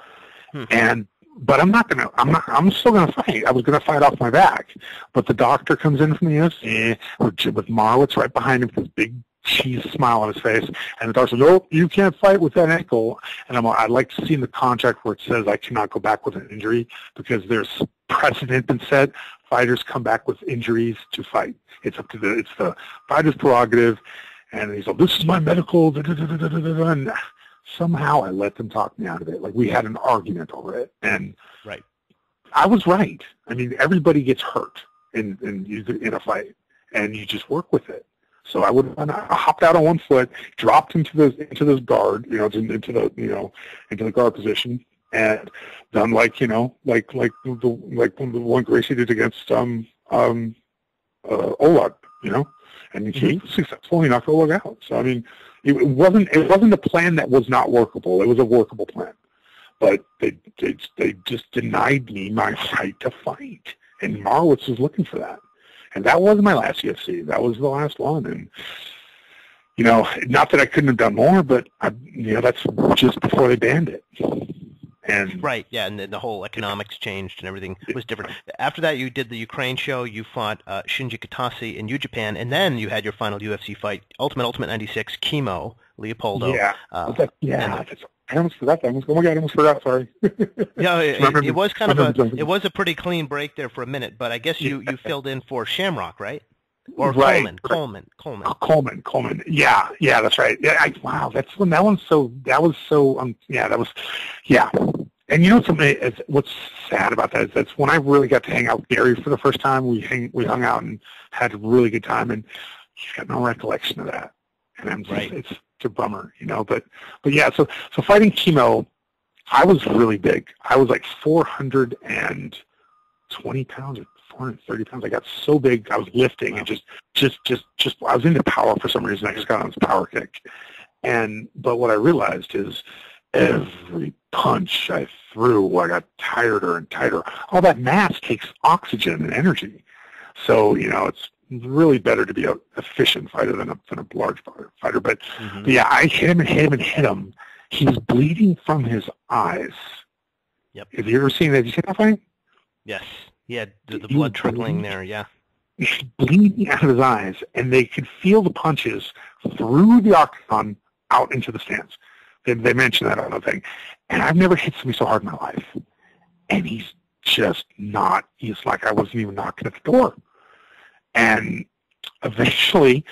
Hmm. And but I'm not gonna. I'm not. I'm still gonna fight. I was gonna fight off my back, but the doctor comes in from the UFC with, Marowitz right behind him with this big cheese smile on his face, and the doctor says, "No, you can't fight with that ankle." And I'm. I'd like to see in the contract where it says I cannot go back with an injury because there's precedent been set. Fighters come back with injuries to fight. It's up to the. It's the fighter's prerogative. And he's like, "This is my medical." Da, da, da, and somehow I let them talk me out of it. Like we had an argument over it, and right, I was right. I mean, everybody gets hurt in in in a fight, and you just work with it. So I would I hopped out on one foot, dropped into the into this guard, you know, into the you know into the guard position, and done like you know like like the like the one Gracie did against um um uh, Oleg, you know, and he mm-hmm. successful. He knocked Oleg out. So I mean, it wasn't it wasn't a plan that was not workable. It was a workable plan, but they they they just denied me my right to fight, and Marowitz was looking for that, and that wasn't my last UFC. That was the last one, and you know, not that I couldn't have done more, but I, you know, that's just before they banned it. And right, yeah, and the whole economics changed and everything was different. After that, you did the Ukraine show. You fought uh, Shinji Katase in New Japan, and then you had your final UFC fight, Ultimate Ultimate '96, Kimo Leopoldo. Yeah, uh, yeah. I almost forgot that. I almost, oh my god, I almost forgot. Sorry. yeah, it, it, was kind of a it was a pretty clean break there for a minute, but I guess you you filled in for Shamrock, right? Or right, Coleman, right. Coleman, Coleman. Oh, Coleman, Coleman. Yeah, yeah, that's right. Yeah, I, wow, that's when that one's so. That was so. Um, yeah, that was. Yeah, and you know something? What's sad about that is that's when I really got to hang out with Gary for the first time. We hang, we hung out and had a really good time, and he's got no recollection of that. And I'm just, right. it's, it's a bummer, you know. But but yeah, so so fighting Kimo, I was really big. I was like 420 pounds or 430 pounds. I got so big. I was lifting wow. and just just just just I was into power for some reason. I just got on this power kick. And but what I realized is every punch I threw, I got tireder and tighter. All that mass takes oxygen and energy. So, you know, it's really better to be an efficient fighter than a, than a large fighter. But, mm-hmm. but yeah, I hit him and hit him and hit him. He was bleeding from his eyes. Yep. Have you ever seen that? Have you seen that fight? Yes. Yeah, the, the blood trickling there, yeah. He's bleeding out of his eyes, and they could feel the punches through the octagon out into the stands. They, they mentioned that on the thing. And I've never hit somebody so hard in my life. And he's just not, he's like I wasn't even knocking at the door. And eventually,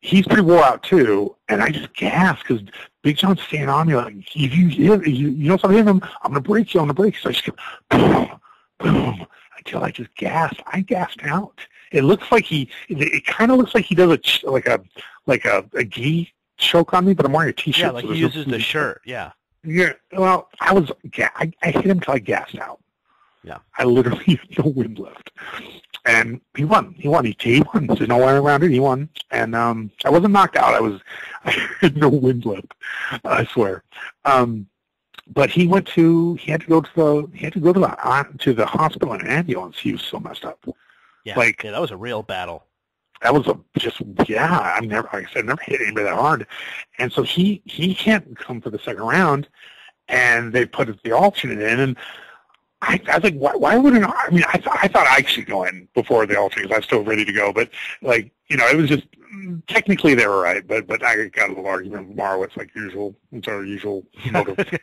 he's pretty wore out too. And I just gasped because Big John's standing on me like, if you, hit, you, you know if I hit him, I'm going to break you, I'm going to break you. So I just go, boom, boom, until I just gasped. I gasped out. It looks like he, it, it kind of looks like he does a, ch- like a, like a, a gi choke on me, but I'm wearing a t-shirt. Yeah, like so he uses no, the shirt. Yeah. Yeah. Well, I was. I, I hit him till I gasped out. Yeah. I literally had no wind left, and he won. He won. He, he won. There's no way around it. He won, and um, I wasn't knocked out. I was. I had no wind left. I swear. Um, but he went to. He had to go to the. He had to go to the uh, to the hospital in an ambulance. He was so messed up. Yeah. Like yeah, that was a real battle that was a just yeah. I've never, like I said, never hit anybody that hard, and so he he can't come for the second round, and they put the alternate in, and I, I was like, why, why wouldn't I? I mean, I, th- I thought I should go in before the alternate because I was still ready to go, but like you know, it was just technically they were right, but but I got a little argument with Marowitz like usual. It's our usual motive.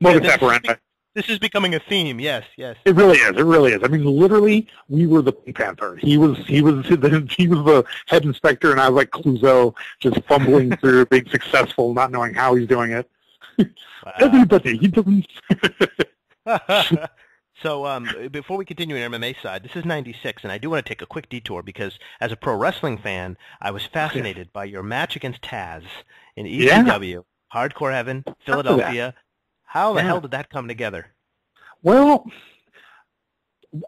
Yeah, this is becoming a theme. Yes, yes. It really is. It really is. I mean, literally, we were the Pink Panther. He was he was the, he was the head inspector, and I was like Clouseau, just fumbling through, being successful, not knowing how he's doing it. Wow. Everybody, he doesn't. So um, before we continue in MMA side, this is 96, and I do want to take a quick detour because as a pro wrestling fan, I was fascinated by your match against Taz in ECW, yeah. Hardcore Heaven, Philadelphia. How the yeah. hell did that come together? Well,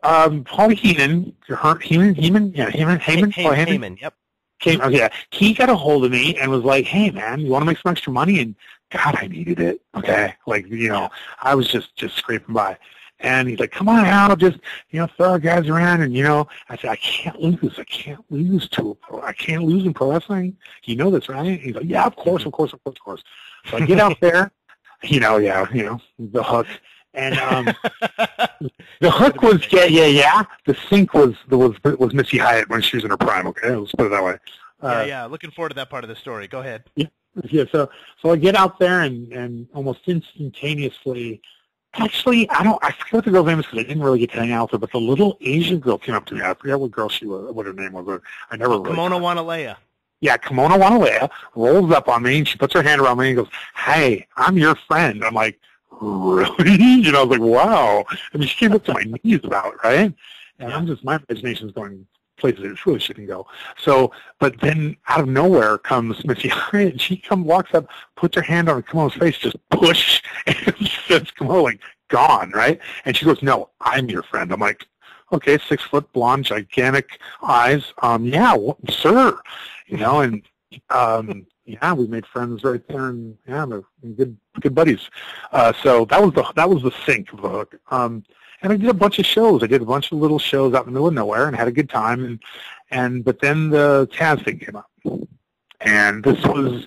um, Paul Heyman, Heyman, Heyman, yeah, Heyman, Heyman, Hey, Heyman, Heyman, yep. Came, oh, yeah, he got a hold of me and was like, "Hey, man, you want to make some extra money?" And God, I needed it. Okay, like you know, I was just just scraping by. And he's like, come on, Al, just, you know, throw our guys around. And, you know, I said, I can't lose. I can't lose to a pro. I can't lose in pro wrestling. You know this, right? He's like, yeah, of course, of course, of course, of course. So I get out there, you know, yeah, you know, the hook. And um, the hook was, yeah, yeah, yeah. The sink was, was, was Missy Hyatt when she was in her prime, okay? Let's put it that way. Uh, yeah, yeah. Looking forward to that part of the story. Go ahead. Yeah, yeah. So, so I get out there and, and almost instantaneously, Actually, I don't. I forget what the girl's name is because I didn't really get to hang out with her. But the little Asian girl came up to me. I forget what girl she was, what her name was. I never. Oh, really Kimona Wanalaya. Yeah, Kimona Wanalaya rolls up on me and she puts her hand around me and goes, "Hey, I'm your friend." I'm like, "Really?" You know, I was like, "Wow." I mean, she came up to my knees about right? And. I'm just my imagination's going places it really shouldn't go. So, but then out of nowhere comes Missy and she comes, walks up, puts her hand on Kimona's face, just push, and says, Kimona, like, gone, right? And she goes, no, I'm your friend. I'm like, okay, six foot blonde, gigantic eyes. Um, yeah, sir, you know, and um, yeah, we made friends right there, and yeah, we're good, good buddies. Uh, so that was the that was the sink of the hook. Um, and I did a bunch of shows. I did a bunch of little shows out in the middle of nowhere and had a good time. And and but then the Taz thing came up, and this was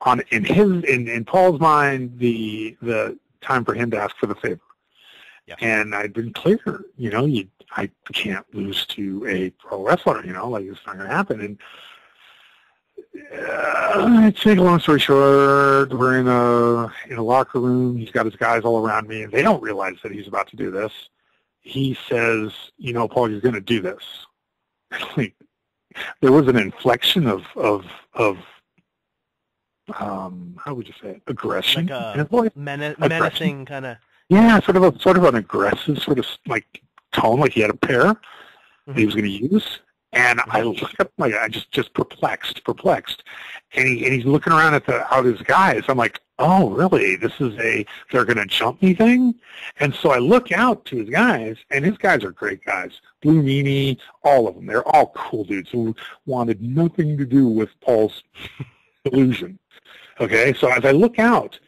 on in his in in Paul's mind the the time for him to ask for the favor. Yeah. And I'd been clear, you know, you I can't lose to a pro wrestler, you know, like it's not going to happen. And uh, to make a long story short, we're in a in a locker room. He's got his guys all around me, and they don't realize that he's about to do this. He says, "You know, Paul, you're going to do this." there was an inflection of of of um, how would you say it? aggression like a mena- menacing kind of yeah, sort of a sort of an aggressive sort of like tone, like he had a pair mm-hmm. that he was going to use. And I look up like I just just perplexed, perplexed, and he and he's looking around at the out his guys. I'm like, oh really? This is a they're gonna jump me thing. And so I look out to his guys, and his guys are great guys. Blue Meanie, all of them. They're all cool dudes who wanted nothing to do with Paul's illusion. Okay, so as I look out,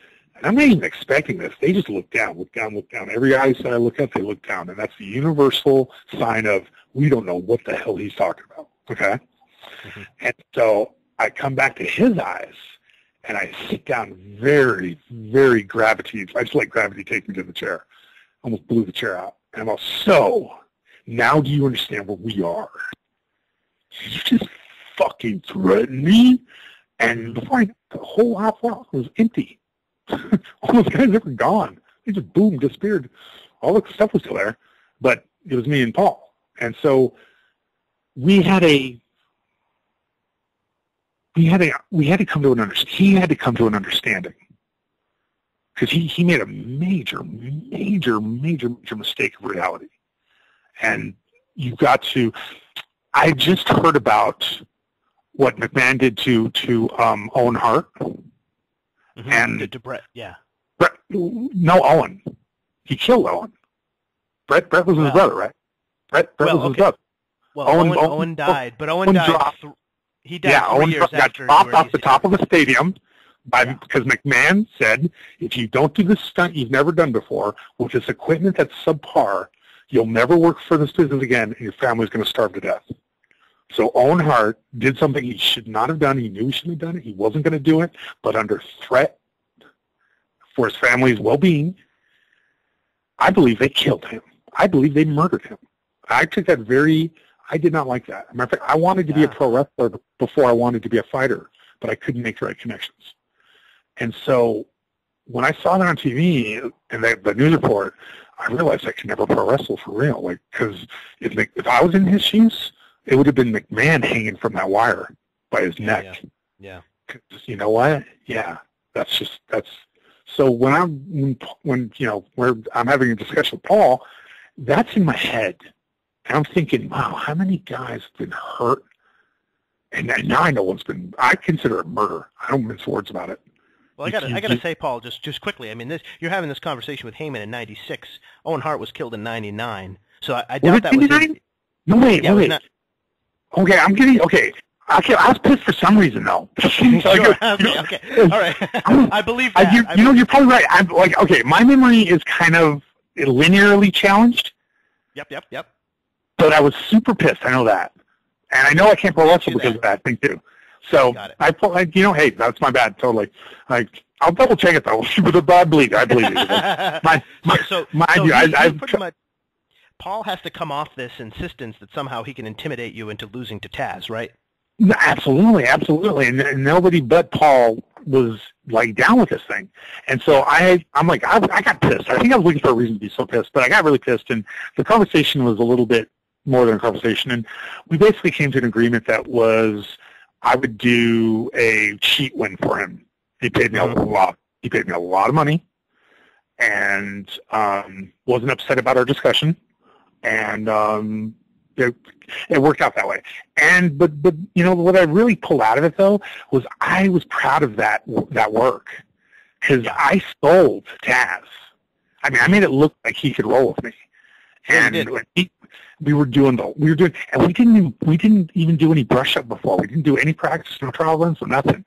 and I'm not even expecting this. They just look down, look down, look down. Every guy that I look at, they look down, and that's the universal sign of we don't know what the hell he's talking about. Okay? Mm-hmm. And so I come back to his eyes and I sit down very, very gravity. I just let gravity take me to the chair. Almost blew the chair out. And I'm all, so now do you understand where we are? You just fucking threaten me? And before I the whole half was empty. All those guys were gone. They just boom disappeared. All the stuff was still there, but it was me and Paul. And so we had a we had a we had to come to an understanding. He had to come to an understanding because he he made a major major major major mistake of reality, and you got to. I just heard about what McMahon did to to um, Owen Hart, mm-hmm. and to Bret, yeah. Bret, no Owen, he killed Owen. Bret Bret was his brother, right? Bret, Bret well, was okay. his brother. Well, Owen, Owen, Owen, Owen died, but Owen, died. Dropped, th- he died yeah, Owen years got dropped off the top of the stadium by yeah. because McMahon said, if you don't do this stunt you've never done before with this equipment that's subpar, you'll never work for this business again, and your family's going to starve to death. So Owen Hart did something he should not have done. He knew he shouldn't have done it. He wasn't going to do it, but under threat for his family's well-being, I believe they killed him. I believe they murdered him. I took that very, I did not like that. matter of fact, I wanted to yeah. be a pro wrestler before I wanted to be a fighter, but I couldn't make the right connections. And so when I saw that on TV and the, the news report, I realized I could never pro wrestle for real. Like, because if if I was in his shoes, it would have been McMahon hanging from that wire by his Yeah, neck. Yeah. You know what? Yeah, that's just that's. So when I'm when, when you know where I'm having a discussion with Paul, that's in my head, and I'm thinking, wow, how many guys have been hurt? And now I know what's been. I consider it murder. I don't mince words about it. Well, I got to I got to say, Paul, just just quickly. I mean, this you're having this conversation with Heyman in '96. Owen Hart was killed in '99, so I, I doubt Was that was. his- 99? No wait, Yeah, was wait. not- Okay, I'm getting okay. Okay, I was pissed for some reason though. Sure. Like, you okay. know, Okay. All right. I believe I, that. you, I you know, you're probably right. I'm like, okay, my memory is kind of linearly challenged, Yep. Yep. Yep. but I was super pissed. I know that, and I know I can't do because that. of that thing too. So it. I, felt like, you know, hey, that's my bad, totally. Like, I'll double check it though. but I believe, I believe you. My, my, so, so, mind so I- I've pretty much, Paul has to come off this insistence that somehow he can intimidate you into losing to Taz, right? Absolutely, absolutely, and, and nobody but Paul was like down with this thing, and so I, I'm like, I, I got pissed. I think I was looking for a reason to be so pissed, but I got really pissed, and the conversation was a little bit more than a conversation, and we basically came to an agreement that was I would do a cheat win for him. He paid me a Mhm. lot. He paid me a lot of money, and um, wasn't upset about our discussion, and um, it, it worked out that way. And but but you know what I really pulled out of it though was I was proud of that that work because I sold Taz. I mean, I made it look like he could roll with me, and he, we were doing the we were doing and we didn't even, we didn't even do any brush up before. We didn't do any practice, no trial runs, or nothing,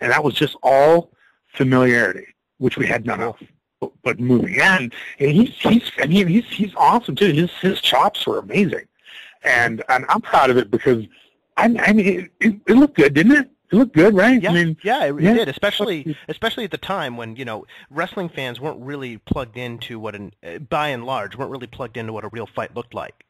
and that was just all familiarity, which we had none of. But, moving and, and he's he's I mean he's he's awesome too. His his chops were amazing and and I'm proud of it because I, I mean it, it, looked good, didn't it? It looked good, right? Yeah, I mean, yeah, it, it yeah. did. Especially, especially at the time when you know wrestling fans weren't really plugged into what an, uh, by and large, weren't really plugged into what a real fight looked like.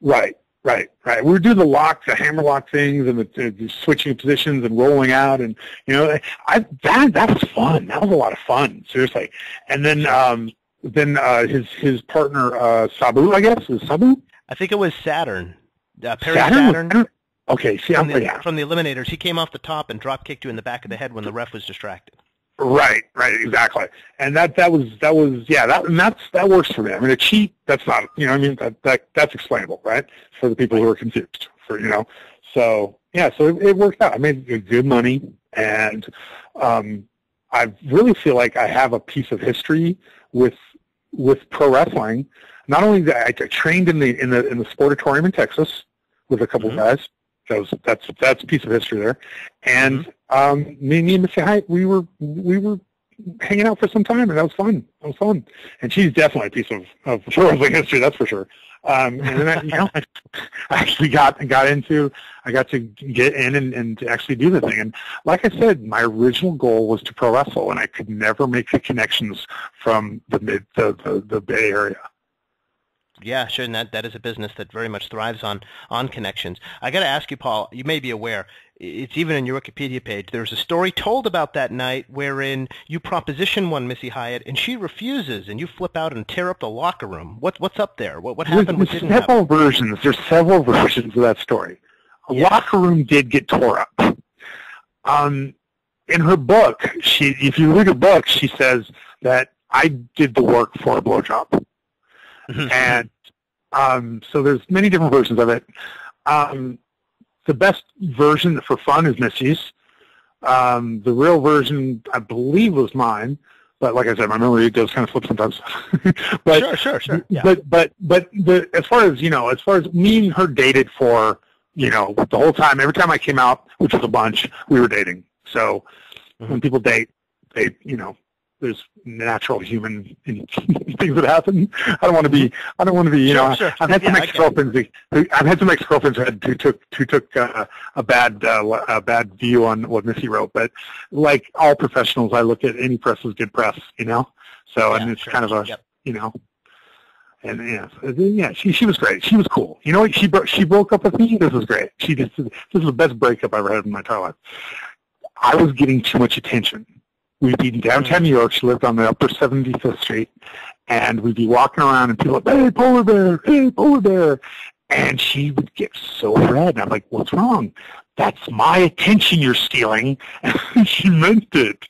right, right, right. We were doing the lock, the hammer lock things, and the, the, switching positions and rolling out, and you know, I that that was fun. That was a lot of fun, seriously. And then um, then uh, his his partner uh, Sabu, I guess, is Sabu I think it was Saturn, uh, Perry Saturn? Saturn? Okay, see, from I'm the yeah. from the Eliminators. He came off the top and drop kicked you in the back of the head when the ref was distracted. Right, right, exactly. And that that was that was yeah, that and that's that works for me. I mean a cheat, that's not you know, I mean that, that that's explainable, right? For the people who are confused. For you know. So yeah, so it, it worked out. I made good money and um I really feel like I have a piece of history with with pro wrestling. Not only that I, I trained in the in the in the sportatorium in Texas with a couple Mhm. guys. That was that's that's a piece of history there. And um, me, me and Missy Hyatt, we were we were hanging out for some time, and that was fun. That was fun. And she's definitely a piece of of wrestling history, that's for sure. Um, and then I, you know, I actually got got into, I got to get in and, and to actually do the thing. And like I said, my original goal was to pro wrestle, and I could never make the connections from the mid the the, the Bay Area. Yeah, sure. And that, that is a business that very much thrives on on connections. I got to ask you, Paul. You may be aware. It's even in your Wikipedia page. There's a story told about that night wherein you proposition one Missy Hyatt and she refuses, and you flip out and tear up the locker room. What what's up there? What what happened? What There's didn't happen? several versions. There's several versions of that story. A locker room did get tore up. Um, in her book, she, if you read her book, she says that I did the work for a blowjob, and um, so there's many different versions of it. Um, the best version for fun is Missy's. Um, the real version, I believe, was mine. But like I said, my memory does kind of flip sometimes. but sure, sure, sure. Yeah. but but but the as far as you know, as far as me and her dated for you know the whole time. Every time I came out, which was a bunch, we were dating. So when people date, they you know there's natural human things that happen. I don't want to be I don't want to be you Sure, know sure. I've had some Yeah, ex-girlfriends. who I've had some ex girlfriends who, took who took uh, a bad uh, a bad view on what Missy wrote. But like all professionals, I look at any press as good press. You know. So and it's sure. kind of a Yep. you know. And yeah, yeah, she she was great. She was cool. You know, what? she broke she broke up with me. This was great. She just this is the best breakup I have ever had in my entire life. I was getting too much attention We'd be in downtown New York. She lived on the upper 75th Street. And we'd be walking around and people would hey, polar bear, hey, polar bear. And she would get so red. And I'm like, what's wrong? That's my attention you're stealing. And she meant it.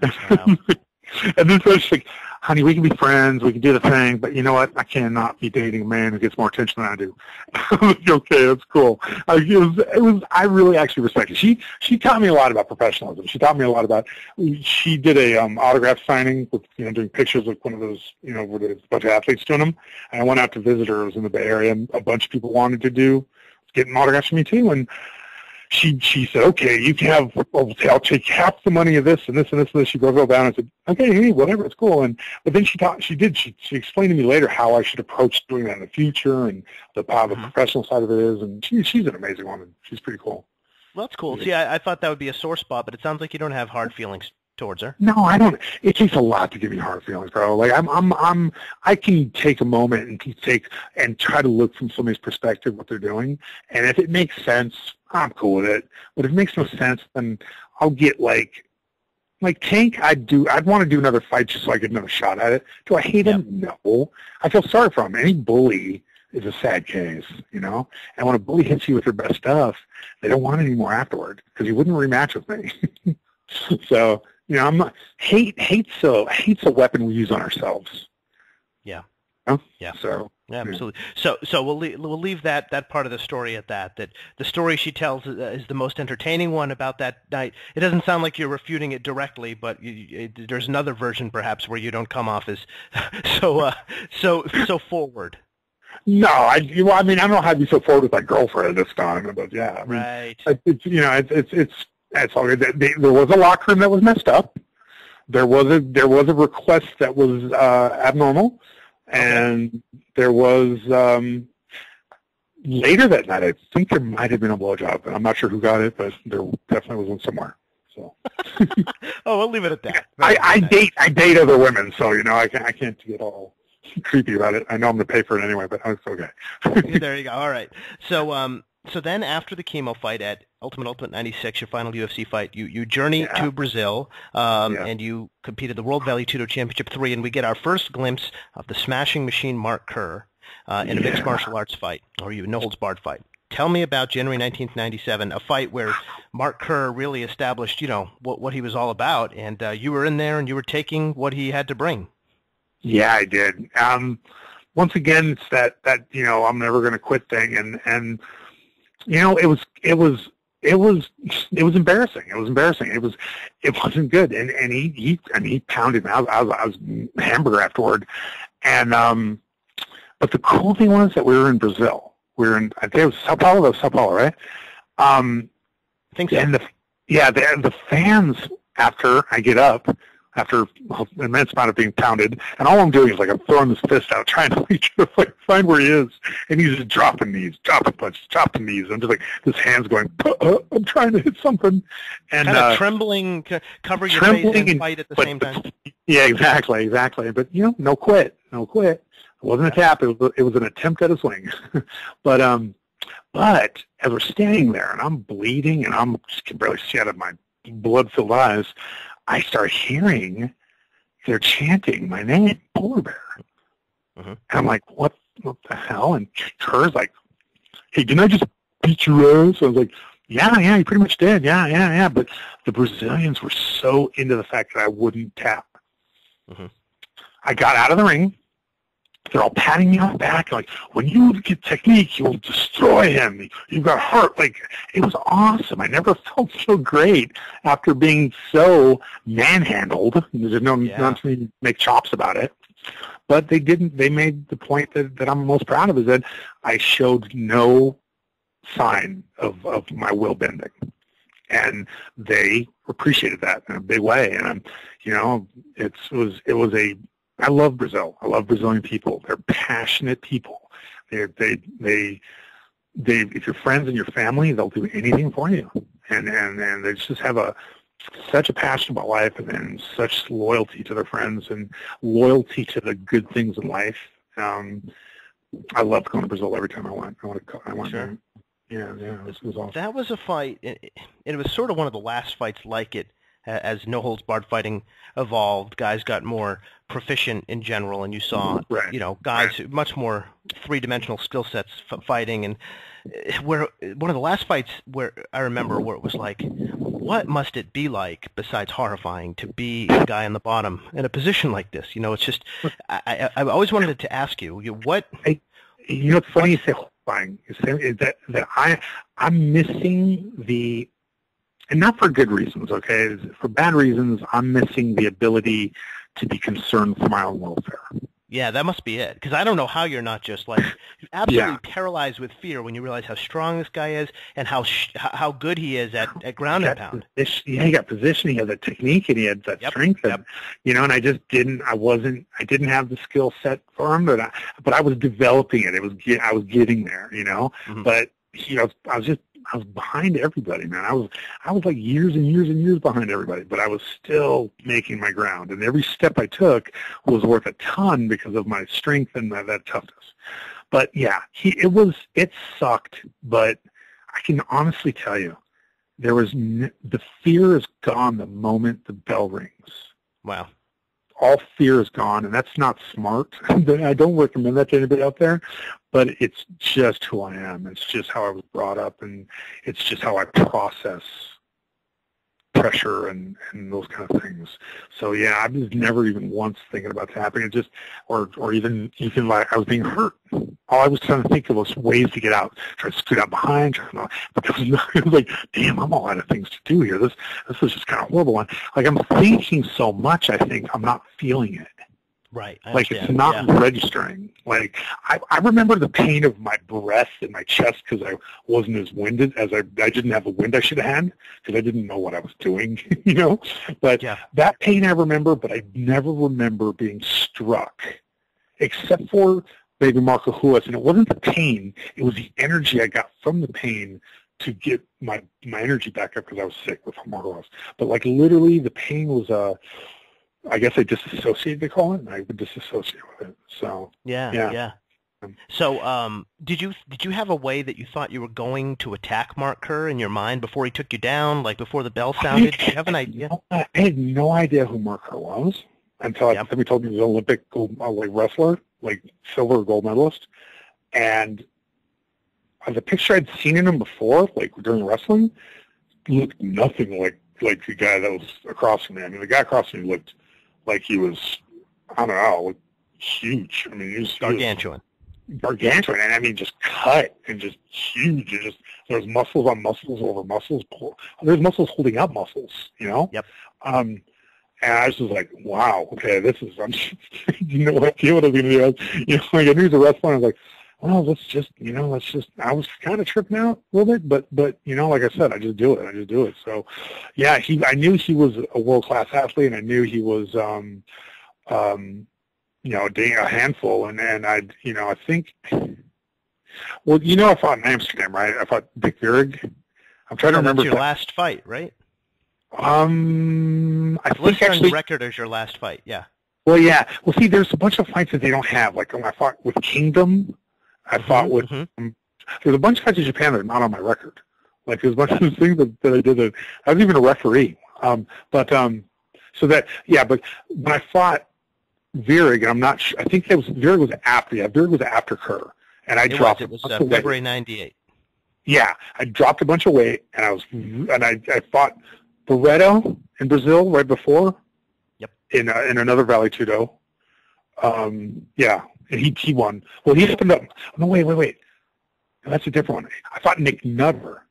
Wow. and then so she's like, honey, we can be friends, we can do the thing, but you know what? I cannot be dating a man who gets more attention than I do. Like, okay, that's cool. I, it was, it was, I really actually respect it. She, she taught me a lot about professionalism. She taught me a lot about, she did a um, autograph signing with, you know, doing pictures with one of those, you know, there's a bunch of athletes doing them. And I went out to visit her. It was in the Bay Area, and a bunch of people wanted to do, getting autographs from me too. And she she said, okay, you can have, I'll take half the money of this and this and this and this. She broke it all down and said, okay, hey, whatever, it's cool. And but then she taught, she did, she, she explained to me later how I should approach doing that in the future and the how the mm-hmm. professional side of it is. And she, she's an amazing woman. She's pretty cool. Well, that's cool. See, I, I thought that would be a sore spot, but it sounds like you don't have hard feelings towards her. No, I don't. It takes a lot to give me hard feelings, bro. Like I'm, I'm, I'm. I can take a moment and take and try to look from somebody's perspective what they're doing, and if it makes sense, I'm cool with it. But if it makes no sense, then I'll get like, like Tank. I'd do. I'd want to do another fight just so I get another shot at it. Do I hate yep. him? No. I feel sorry for him. Any bully is a sad case, you know. And when a bully hits you with their best stuff, they don't want any more afterward because he wouldn't rematch with me. so you know, I'm not, hate hate's a hate's a weapon we use on ourselves. Yeah. Yeah. So absolutely. So so we'll leave, we'll leave that that part of the story at that. That the story she tells is the most entertaining one about that night. It doesn't sound like you're refuting it directly, but you, it, there's another version perhaps where you don't come off as so uh, so so forward. No, I, you, I mean I don't know how to be so forward with my girlfriend this time, but yeah, I mean, right. it's you know it's it's it's that's all. There was a locker room that was messed up. There was a there was a request that was uh, abnormal, and okay. there was um, later that night. I think there might have been a blowjob. But I'm not sure who got it, but there definitely was one somewhere. So. oh, we'll leave it at that. I, I date I date other women, so you know I can't I can't get all creepy about it. I know I'm going to pay for it anyway, but it's okay. there you go. All right. So um, so then after the Kimo fight at Ultimate Ultimate 96, your final UFC fight, you, you journey yeah. to Brazil um, yeah. and you competed the World Vale Tudo Championship 3 and we get our first glimpse of the smashing machine Mark Kerr uh, in a yeah. mixed martial arts fight or you no holds barred fight. Tell me about January 19th, 97, a fight where Mark Kerr really established, you know, what, what he was all about and uh, you were in there and you were taking what he had to bring. Yeah, I did. Um, once again, it's that, that, you know, I'm never going to quit thing and, and – you know, it was it was it was it was embarrassing. It was embarrassing. It was it wasn't good. And and he he and he pounded me. I was I was, I was hamburger afterward. And um, but the cool thing was that we were in Brazil. We were in I think it was Sao Paulo. That was Sao Paulo, right? Um, I think so. And the yeah the the fans after I get up after an immense amount of being pounded. And all I'm doing is like I'm throwing this fist out, trying to like, like find where he is, and he's just dropping knees, dropping punches, dropping knees. I'm just like his hands going. Uh, I'm trying to hit something, and kind of uh, trembling, cover your face and, and fight at the but, same time. Yeah, exactly, exactly. But you know, no quit, no quit. It wasn't a tap. It was it was an attempt at a swing. but um, but as we're standing there and I'm bleeding and I'm just can barely see out of my blood-filled eyes, I start hearing they're chanting my name, Polar Bear. Mm-hmm. And I'm like, what, what the hell? And Kerr's like, hey, didn't I just beat your ass? I was like, yeah, yeah, you pretty much did. Yeah, yeah, yeah. But the Brazilians were so into the fact that I wouldn't tap. Mm-hmm. I got out of the ring. They're all patting me on the back, like, when you get technique, you'll destroy him. You've got heart. Like, it was awesome. I never felt so great after being so manhandled. There's no, yeah. not to make chops about it. But they didn't, they made the point that, that I'm most proud of is that I showed no sign of, of my will bending. And they appreciated that in a big way. And, I'm, you know, it's, it was, it was a I love Brazil. I love Brazilian people. They're passionate people. They they they they if you're friends and your family, they'll do anything for you. And and and they just have a such a passion about life and, and such loyalty to their friends and loyalty to the good things in life. Um, I love going to Brazil every time I went. I want to. I want sure. to. Yeah, yeah, it was, it was awesome. That was a fight. and it was sort of one of the last fights like it as no holds barred fighting evolved, guys got more proficient in general, and you saw right. you know guys right. much more three dimensional skill sets f- fighting and eh, where one of the last fights where I remember where it was like, what must it be like besides horrifying to be a guy on the bottom in a position like this? You know, it's just I, I, I always wanted to ask you, what. I, you know, it's funny you say horrifying. Is that that I I'm missing the, and not for good reasons. Okay, for bad reasons, I'm missing the ability to be concerned for my own welfare. Yeah, that must be it. Because I don't know how you're not just like absolutely yeah. paralyzed with fear when you realize how strong this guy is and how sh- how good he is at, at ground and pound. Position, yeah, he got position, he had that technique, and he had that yep, strength. And, yep. You know, and I just didn't. I wasn't. I didn't have the skill set for him, but I, but I was developing it. It was. I was getting there. You know, mm-hmm. but you know, I was just I was behind everybody, man. I was I was like years and years and years behind everybody, but I was still making my ground. And every step I took was worth a ton because of my strength and that, that toughness. But yeah, he it was it sucked, but I can honestly tell you, there was n- the fear is gone the moment the bell rings. Wow all fear is gone, and that's not smart. I don't recommend that to anybody out there, but it's just who I am. It's just how I was brought up, and it's just how I process pressure and, and those kind of things. So yeah, I was never even once thinking about tapping. It just, or or even even like I was being hurt. All I was trying to think of was ways to get out. Try to scoot out behind. Try to, but there was, no, it was like, damn, I'm all out of things to do here. This this is just kind of horrible. And like I'm thinking so much, I think I'm not feeling it. Right. I like understand. it's not yeah. registering. Like I, I remember the pain of my breath in my chest because I wasn't as winded as I I didn't have the wind I should have had because I didn't know what I was doing, you know. But yeah. that pain I remember, but I never remember being struck, except for maybe Marco Ruas, and it wasn't the pain; it was the energy I got from the pain to get my my energy back up because I was sick with Marco Ruas. But like literally, the pain was a uh, I guess I disassociate, the call and I would disassociate with it. So yeah, yeah. yeah. So, um, did you did you have a way that you thought you were going to attack Mark Kerr in your mind before he took you down, like before the bell sounded? Did you have an idea? I had no idea who Mark Kerr was until yep. somebody told me he was an Olympic gold, uh, like wrestler, like silver gold medalist, and uh, the picture I'd seen in him before, like during wrestling, looked nothing like like the guy that was across from me. I mean, the guy across from me looked like he was, I don't know, huge. I mean, he was gargantuan. He was gargantuan, and I mean, just cut and just huge. And just there's muscles on muscles over muscles. There's muscles holding up muscles. You know. Yep. Um, and I was just like, wow, okay, this is. I'm just, you know, idea what I was gonna do. I was, you know, like I knew he was a wrestler. I was like, well, let's just, you know, let's just, I was kind of tripping out a little bit, but, but, you know, like I said, I just do it. I just do it. So, yeah, he, I knew he was a world-class athlete and I knew he was, um, um, you know, a handful. And, and I, you know, I think, well, you know, I fought in Amsterdam, right? I fought Dick Vrij. I'm trying to remember. Your last fight, right? Um, I think actually. record as your last fight, yeah. Well, yeah. Well, see, there's a bunch of fights that they don't have. Like when I fought with Kingdom, I fought with. Mm-hmm. Um, there's a bunch of fights in Japan that are not on my record. Like there's a bunch of things that, that I did that I was even a referee. Um, but um, so that yeah, but when I fought Vrij, I'm not. Sure, I think that was Vrij was after. Yeah, Vrij was after Kerr, and I it dropped. Was, it was uh, February '98. Yeah, I dropped a bunch of weight, and I was and I I fought Barreto in Brazil right before. Yep. In uh, in another Vale Tudo. Um, yeah, and he he won. Well, he opened up. No, wait, wait, wait. No, that's a different one. I fought Nick Nutter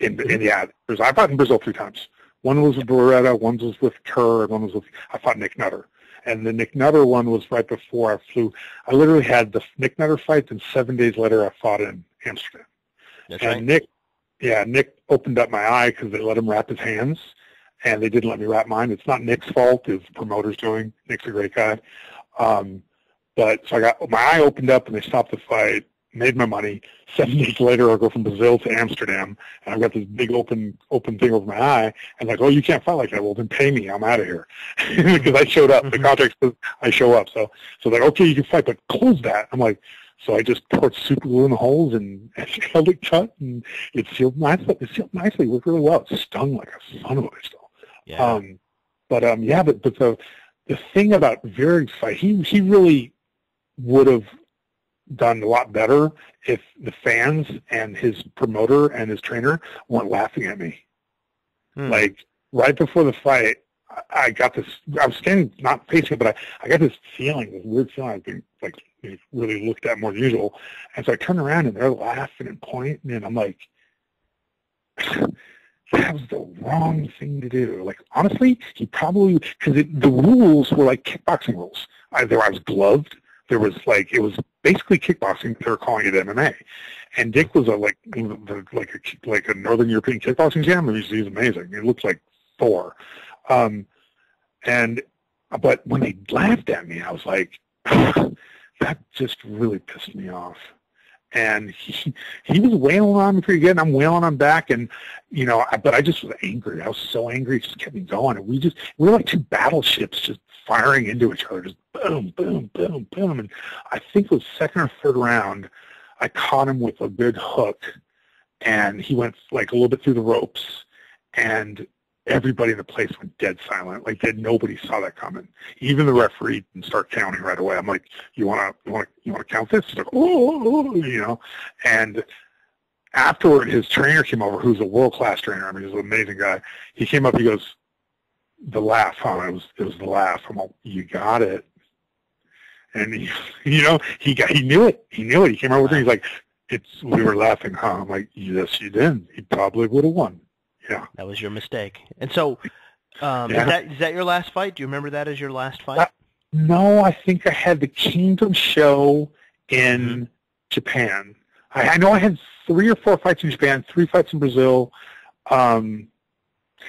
in in the ad. I fought in Brazil three times. One was with Barreto, one was with Kerr, and one was with. I fought Nick Nutter, and the Nick Nutter one was right before I flew. I literally had the Nick Nutter fight, and seven days later I fought in Amsterdam. That's and right. Nick, yeah, Nick opened up my eye because they let him wrap his hands, and they didn't let me wrap mine. It's not Nick's fault; it's the promoter's doing. Nick's a great guy. Um, but so I got my eye opened up and they stopped the fight, made my money. Seven days later, I go from Brazil to Amsterdam, and I've got this big open open thing over my eye. And like, oh, you can't fight like that. Well, then pay me. I'm out of here because I showed up. The mm-hmm. contract says I show up. So so like, okay, you can fight, but close that. I'm like. So I just poured super glue in the holes and, and held it shut, and it sealed nicely. It sealed nicely. It worked really well. It stung like a son of a bitch, though. Yeah. Um, but um, yeah, but, but the the thing about Varied fight, he he really would have done a lot better if the fans and his promoter and his trainer weren't laughing at me. Hmm. Like right before the fight, I got this. I was standing, not facing it, but I, I got this feeling, this weird feeling. I've been like really looked at more than usual, and so I turn around and they're laughing and pointing, and I'm like, that was the wrong thing to do. Like honestly, he probably because the rules were like kickboxing rules. Either I was gloved. There was like it was basically kickboxing. They were calling it MMA, and Dick was a like like a like a Northern European kickboxing champ. He's, he's amazing. He looks like Thor. Um, and but when they laughed at me, I was like, that just really pissed me off. And he he was wailing on me pretty good, and I'm wailing on back, and you know, I, but I just was angry. I was so angry, it just kept me going. And we just we were like two battleships just firing into each other, just boom, boom, boom, boom. And I think it was second or third round, I caught him with a big hook, and he went like a little bit through the ropes, and everybody in the place went dead silent. Like that nobody saw that coming. Even the referee didn't start counting right away. I'm like, you want to, you want to, you want to count this? He's like, oh, oh, oh, oh, you know. And afterward, his trainer came over, who's a world class trainer. I mean, he's an amazing guy. He came up. He goes, the laugh, huh? It was, it was the laugh. I'm like, you got it. And he, you know, he got, he knew it. He knew it. He came over with it. He's like, it's, we were laughing, huh? I'm like, yes, you did. He probably would have won. Yeah. That was your mistake. And so, um, yeah. is that is that your last fight? Do you remember that as your last fight? Uh, no, I think I had the Kingdom show in mm-hmm. Japan. I, I, know I had three or four fights in Japan, three fights in Brazil. Um,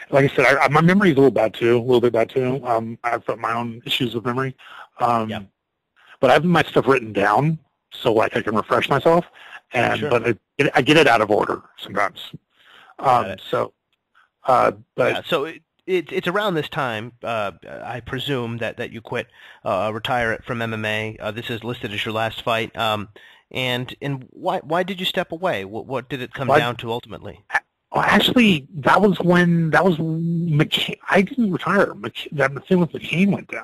like I said, I, my memory is a little bad too, a little bit bad too. Um, I've got my own issues with memory. Um, yeah. But I have my stuff written down so like I can refresh myself. And sure. but I, I get it out of order sometimes. Um, so uh, but yeah, so it, it, it's around this time, uh, I presume that, that you quit, uh, retire from MMA. Uh, this is listed as your last fight. Um, and and why why did you step away? What what did it come well, down to ultimately? Well, actually, that was when that was McCain. I didn't retire. McCain, that thing with McCain went down.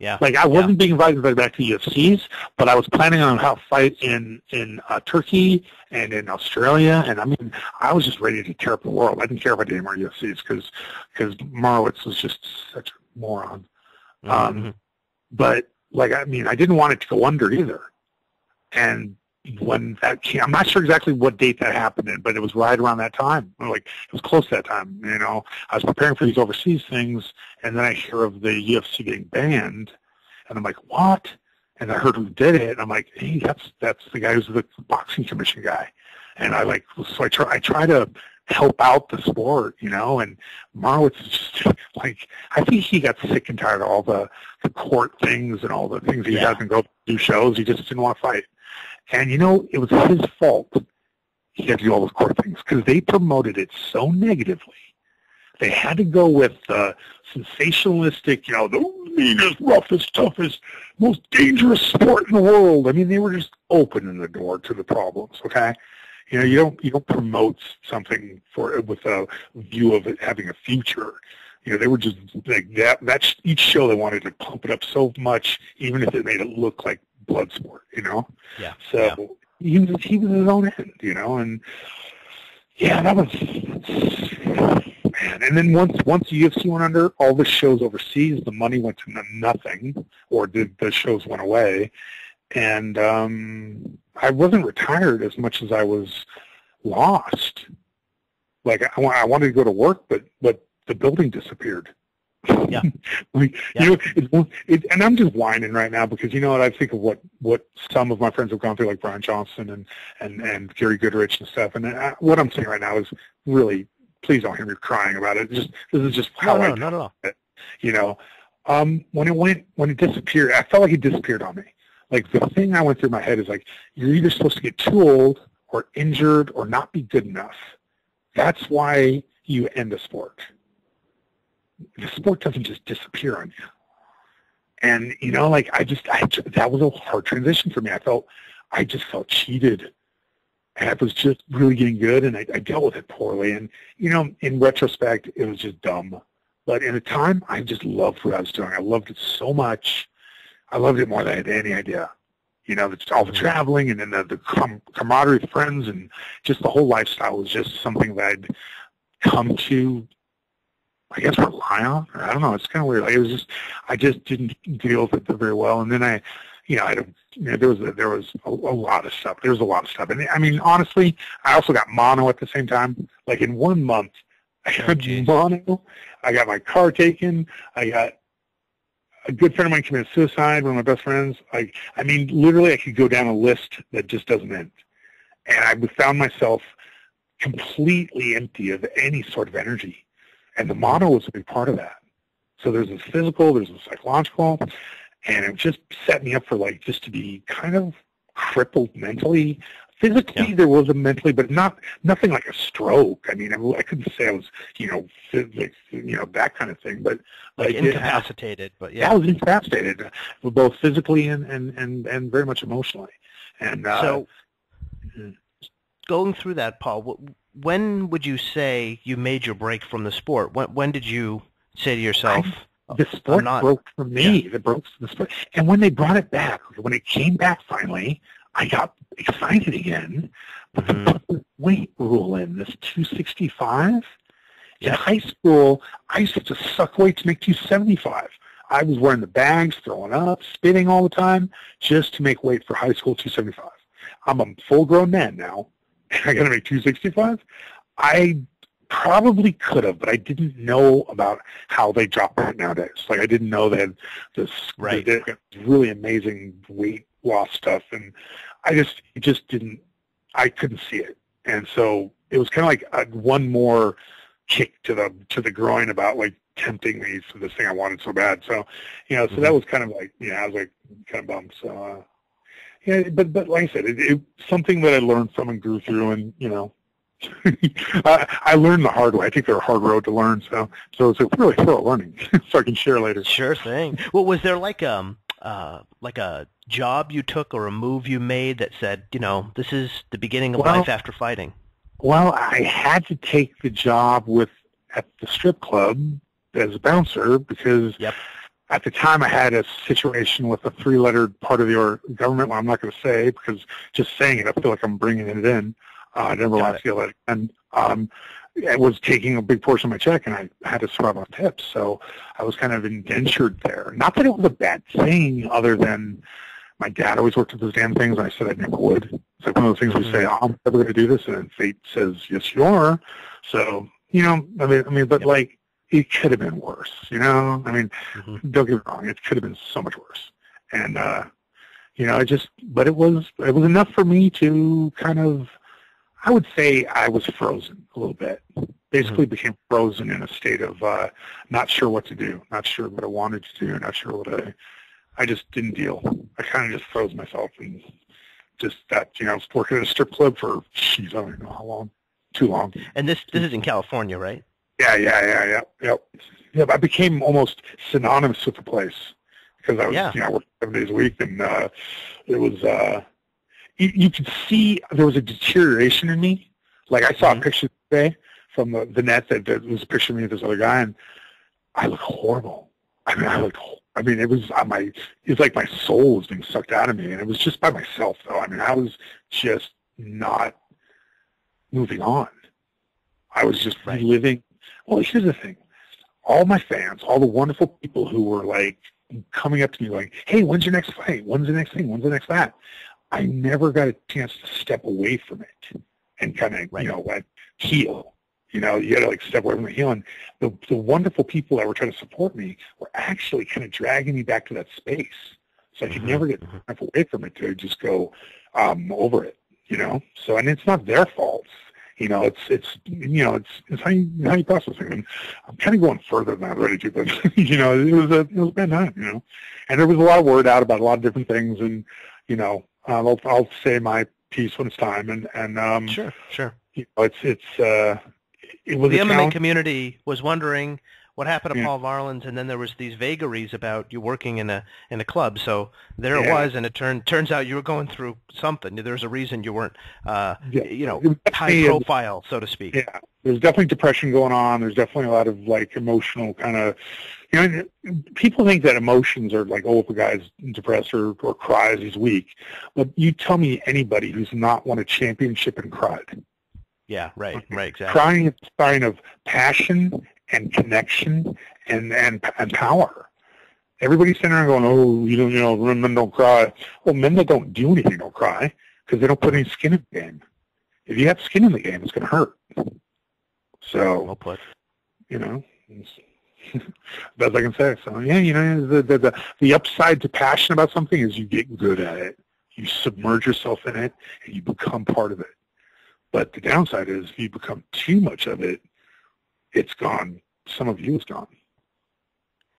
Yeah. Like I wasn't yeah. being invited back to UFCs, but I was planning on how fight in in uh, Turkey and in Australia, and I mean, I was just ready to tear up the world. I didn't care if I did any more UFCs because because Meyrowitz was just such a moron. Mm-hmm. Um, but like I mean, I didn't want it to go under either, and when that came, I'm not sure exactly what date that happened in, but it was right around that time. Like it was close to that time. You know, I was preparing for these overseas things, and then I hear of the UFC getting banned, and I'm like, what? And I heard who did it, and I'm like, hey, that's that's the guy who's the boxing commission guy, and I like so I try I try to help out the sport, you know, and Meyrowitz is just like I think he got sick and tired of all the the court things and all the things he yeah. hasn't go do shows. He just didn't want to fight. And you know, it was his fault he had to do all those court things because they promoted it so negatively. They had to go with the sensationalistic, you know, the meanest, roughest, toughest, most dangerous sport in the world. I mean, they were just opening the door to the problems. Okay, you know, you don't you don't promote something for with a view of it having a future. You know, they were just like that. That's each show they wanted to pump it up so much, even if it made it look like blood sport, you know? Yeah. So yeah. he was he was his own end, you know, and yeah, that was man. And then once once the UFC went under, all the shows overseas, the money went to nothing, or the the shows went away, and um, I wasn't retired as much as I was lost. Like I, I wanted to go to work, but but the building disappeared. Yeah. like, yeah. You know, it, it, and I'm just whining right now because you know what I think of what what some of my friends have gone through, like Brian Johnston and and and Gary Goodridge and stuff. And I, uh, what I'm saying right now is really, please don't hear me crying about it. Just this is just how no, no, I not at all. It, you know, um, when it went when it disappeared, I felt like it disappeared on me. Like the thing I went through my head is like you're either supposed to get too old or injured or not be good enough. That's why you end a sport the sport doesn't just disappear on you. And you know, like I just, I that was a hard transition for me. I felt, I just felt cheated. I was just really getting good, and I, I dealt with it poorly. And you know, in retrospect, it was just dumb. But in the time, I just loved what I was doing. I loved it so much. I loved it more than I had any idea. You know, all the mm-hmm. traveling and then the, the com- camaraderie with friends and just the whole lifestyle was just something that I'd come to, I guess, rely on. I don't know. It's kind of weird. Like, it was just, I just didn't deal with it very well. And then I, you know, I don't, you know, there was a, there was a, a lot of stuff. There was a lot of stuff, and I mean, honestly, I also got mono at the same time. Like in one month, I got oh, mono. I got my car taken. I got a good friend of mine committed suicide. One of my best friends. I, I mean, literally, I could go down a list that just doesn't end, and I found myself completely empty of any sort of energy, and the mono was a big part of that. So there's a physical, there's a psychological, and it just set me up for like just to be kind of crippled mentally. Physically, yeah. there was a mentally, but not nothing like a stroke. I mean, I, I couldn't say I was, you know, like, you know, that kind of thing. But like incapacitated. Have, but yeah, I was incapacitated, both physically and and and, and very much emotionally. And uh, so, mm-hmm. going through that, Paul, when would you say you made your break from the sport? When when did you say to yourself? I, the sport not, broke for me. Yeah. It broke the sport. And when they brought it back, when it came back finally, I got excited again. But mm-hmm. they put the weight rule in, this 265. In high school, I used to suck weight to make 275. I was wearing the bags, throwing up, spitting all the time, just to make weight for high school 275. I'm a full-grown man now, I got to make 265. I probably could have, but I didn't know about how they drop it nowadays. Like I didn't know they had this right. really amazing weight loss stuff, and I just it just didn't. I couldn't see it, and so it was kind of like a, one more kick to the to the groin about like tempting me for this thing I wanted so bad. So, you know, so mm-hmm. that was kind of like, you know, I was like kind of bummed. So, uh, yeah, but but like I said, it, it something that I learned from and grew through, and you know, I, I learned the hard way. I think they're a hard road to learn, so so it's a really thorough learning, so I can share later. Sure thing. Well, was there like um uh like a job you took or a move you made that said, you know, this is the beginning of well, life after fighting? Well, I had to take the job with at the strip club as a bouncer because yep. At the time I had a situation with a three-lettered part of your government. Well, I'm not going to say because just saying it, I feel like I'm bringing it in uh, Denver Lions Field, and um, it was taking a big portion of my check, and I had to survive off tips. So I was kind of indentured there. Not that it was a bad thing, other than my dad always worked at those damn things, and I said I never would. It's like one of those things we say, oh, I'm never going to do this, and then fate says, yes, you are. So, you know, I mean, I mean, but like, it could have been worse, you know? I mean, mm-hmm. don't get me wrong, it could have been so much worse. And, uh, you know, I just, but it was, it was enough for me to kind of I would say I was frozen a little bit. Basically mm-hmm. became frozen in a state of uh, not sure what to do, not sure what I wanted to do, not sure what I, I just didn't deal. I kind of just froze myself and just that, you know, I was working at a strip club for, geez, I don't know how long, too long. And this this is in California, right? Yeah, yeah, yeah, yeah, yep. Yeah, I became almost synonymous with the place because I was, yeah. you know, I worked seven days a week and uh, it was, uh, you, you could see there was a deterioration in me. Like I saw mm-hmm. a picture today from the, the net that, that was a picture of me with this other guy, and I looked horrible. I mean, I looked. I mean, it was uh, my. It's like my soul was being sucked out of me, and it was just by myself, though. I mean, I was just not moving on. I was just right. living. Well, here's the thing: all my fans, all the wonderful people who were like coming up to me like, "Hey, when's your next fight? When's the next thing? When's the next that?" I never got a chance to step away from it and kind of, right. you know, like heal. You know, you got to like step away from the healing. The the wonderful people that were trying to support me were actually kind of dragging me back to that space. So I could mm-hmm. never get mm-hmm. enough away from it to just go um, over it. You know, so and it's not their fault. You know, it's it's you know it's it's how you how you process it. And I'm kind of going further than I'm ready to, but you know, it was a it was a bad time. You know, and there was a lot of word out about a lot of different things, and you know, um, I'll, I'll say my piece when it's time, and and um, sure, sure. You know, it's it's uh, it was the MMA community was wondering what happened to Yeah. Paul Varelans, and then there was these vagaries about you working in a in a club. So there it was, and it turned turns out you were going through something. There's a reason you weren't, uh, Yeah. you know, high profile, so to speak. Yeah, there's definitely depression going on. There's definitely a lot of like emotional kind of, you know, people think that emotions are like, oh, if a guy's depressed or, or cries, he's weak. But you tell me anybody who's not won a championship and cried. Yeah, right, right, exactly. Crying is a sign of passion and connection and, and, and power. Everybody's sitting there going, oh, you don't, you know, men don't cry. Well, men that don't do anything don't cry because they don't put any skin in the game. If you have skin in the game, it's going to hurt. So, Well put. you know, best I can say. So yeah, you know, the, the the the upside to passion about something is you get good at it. You submerge yourself in it, and you become part of it. But the downside is if you become too much of it, it's gone. Some of you is gone.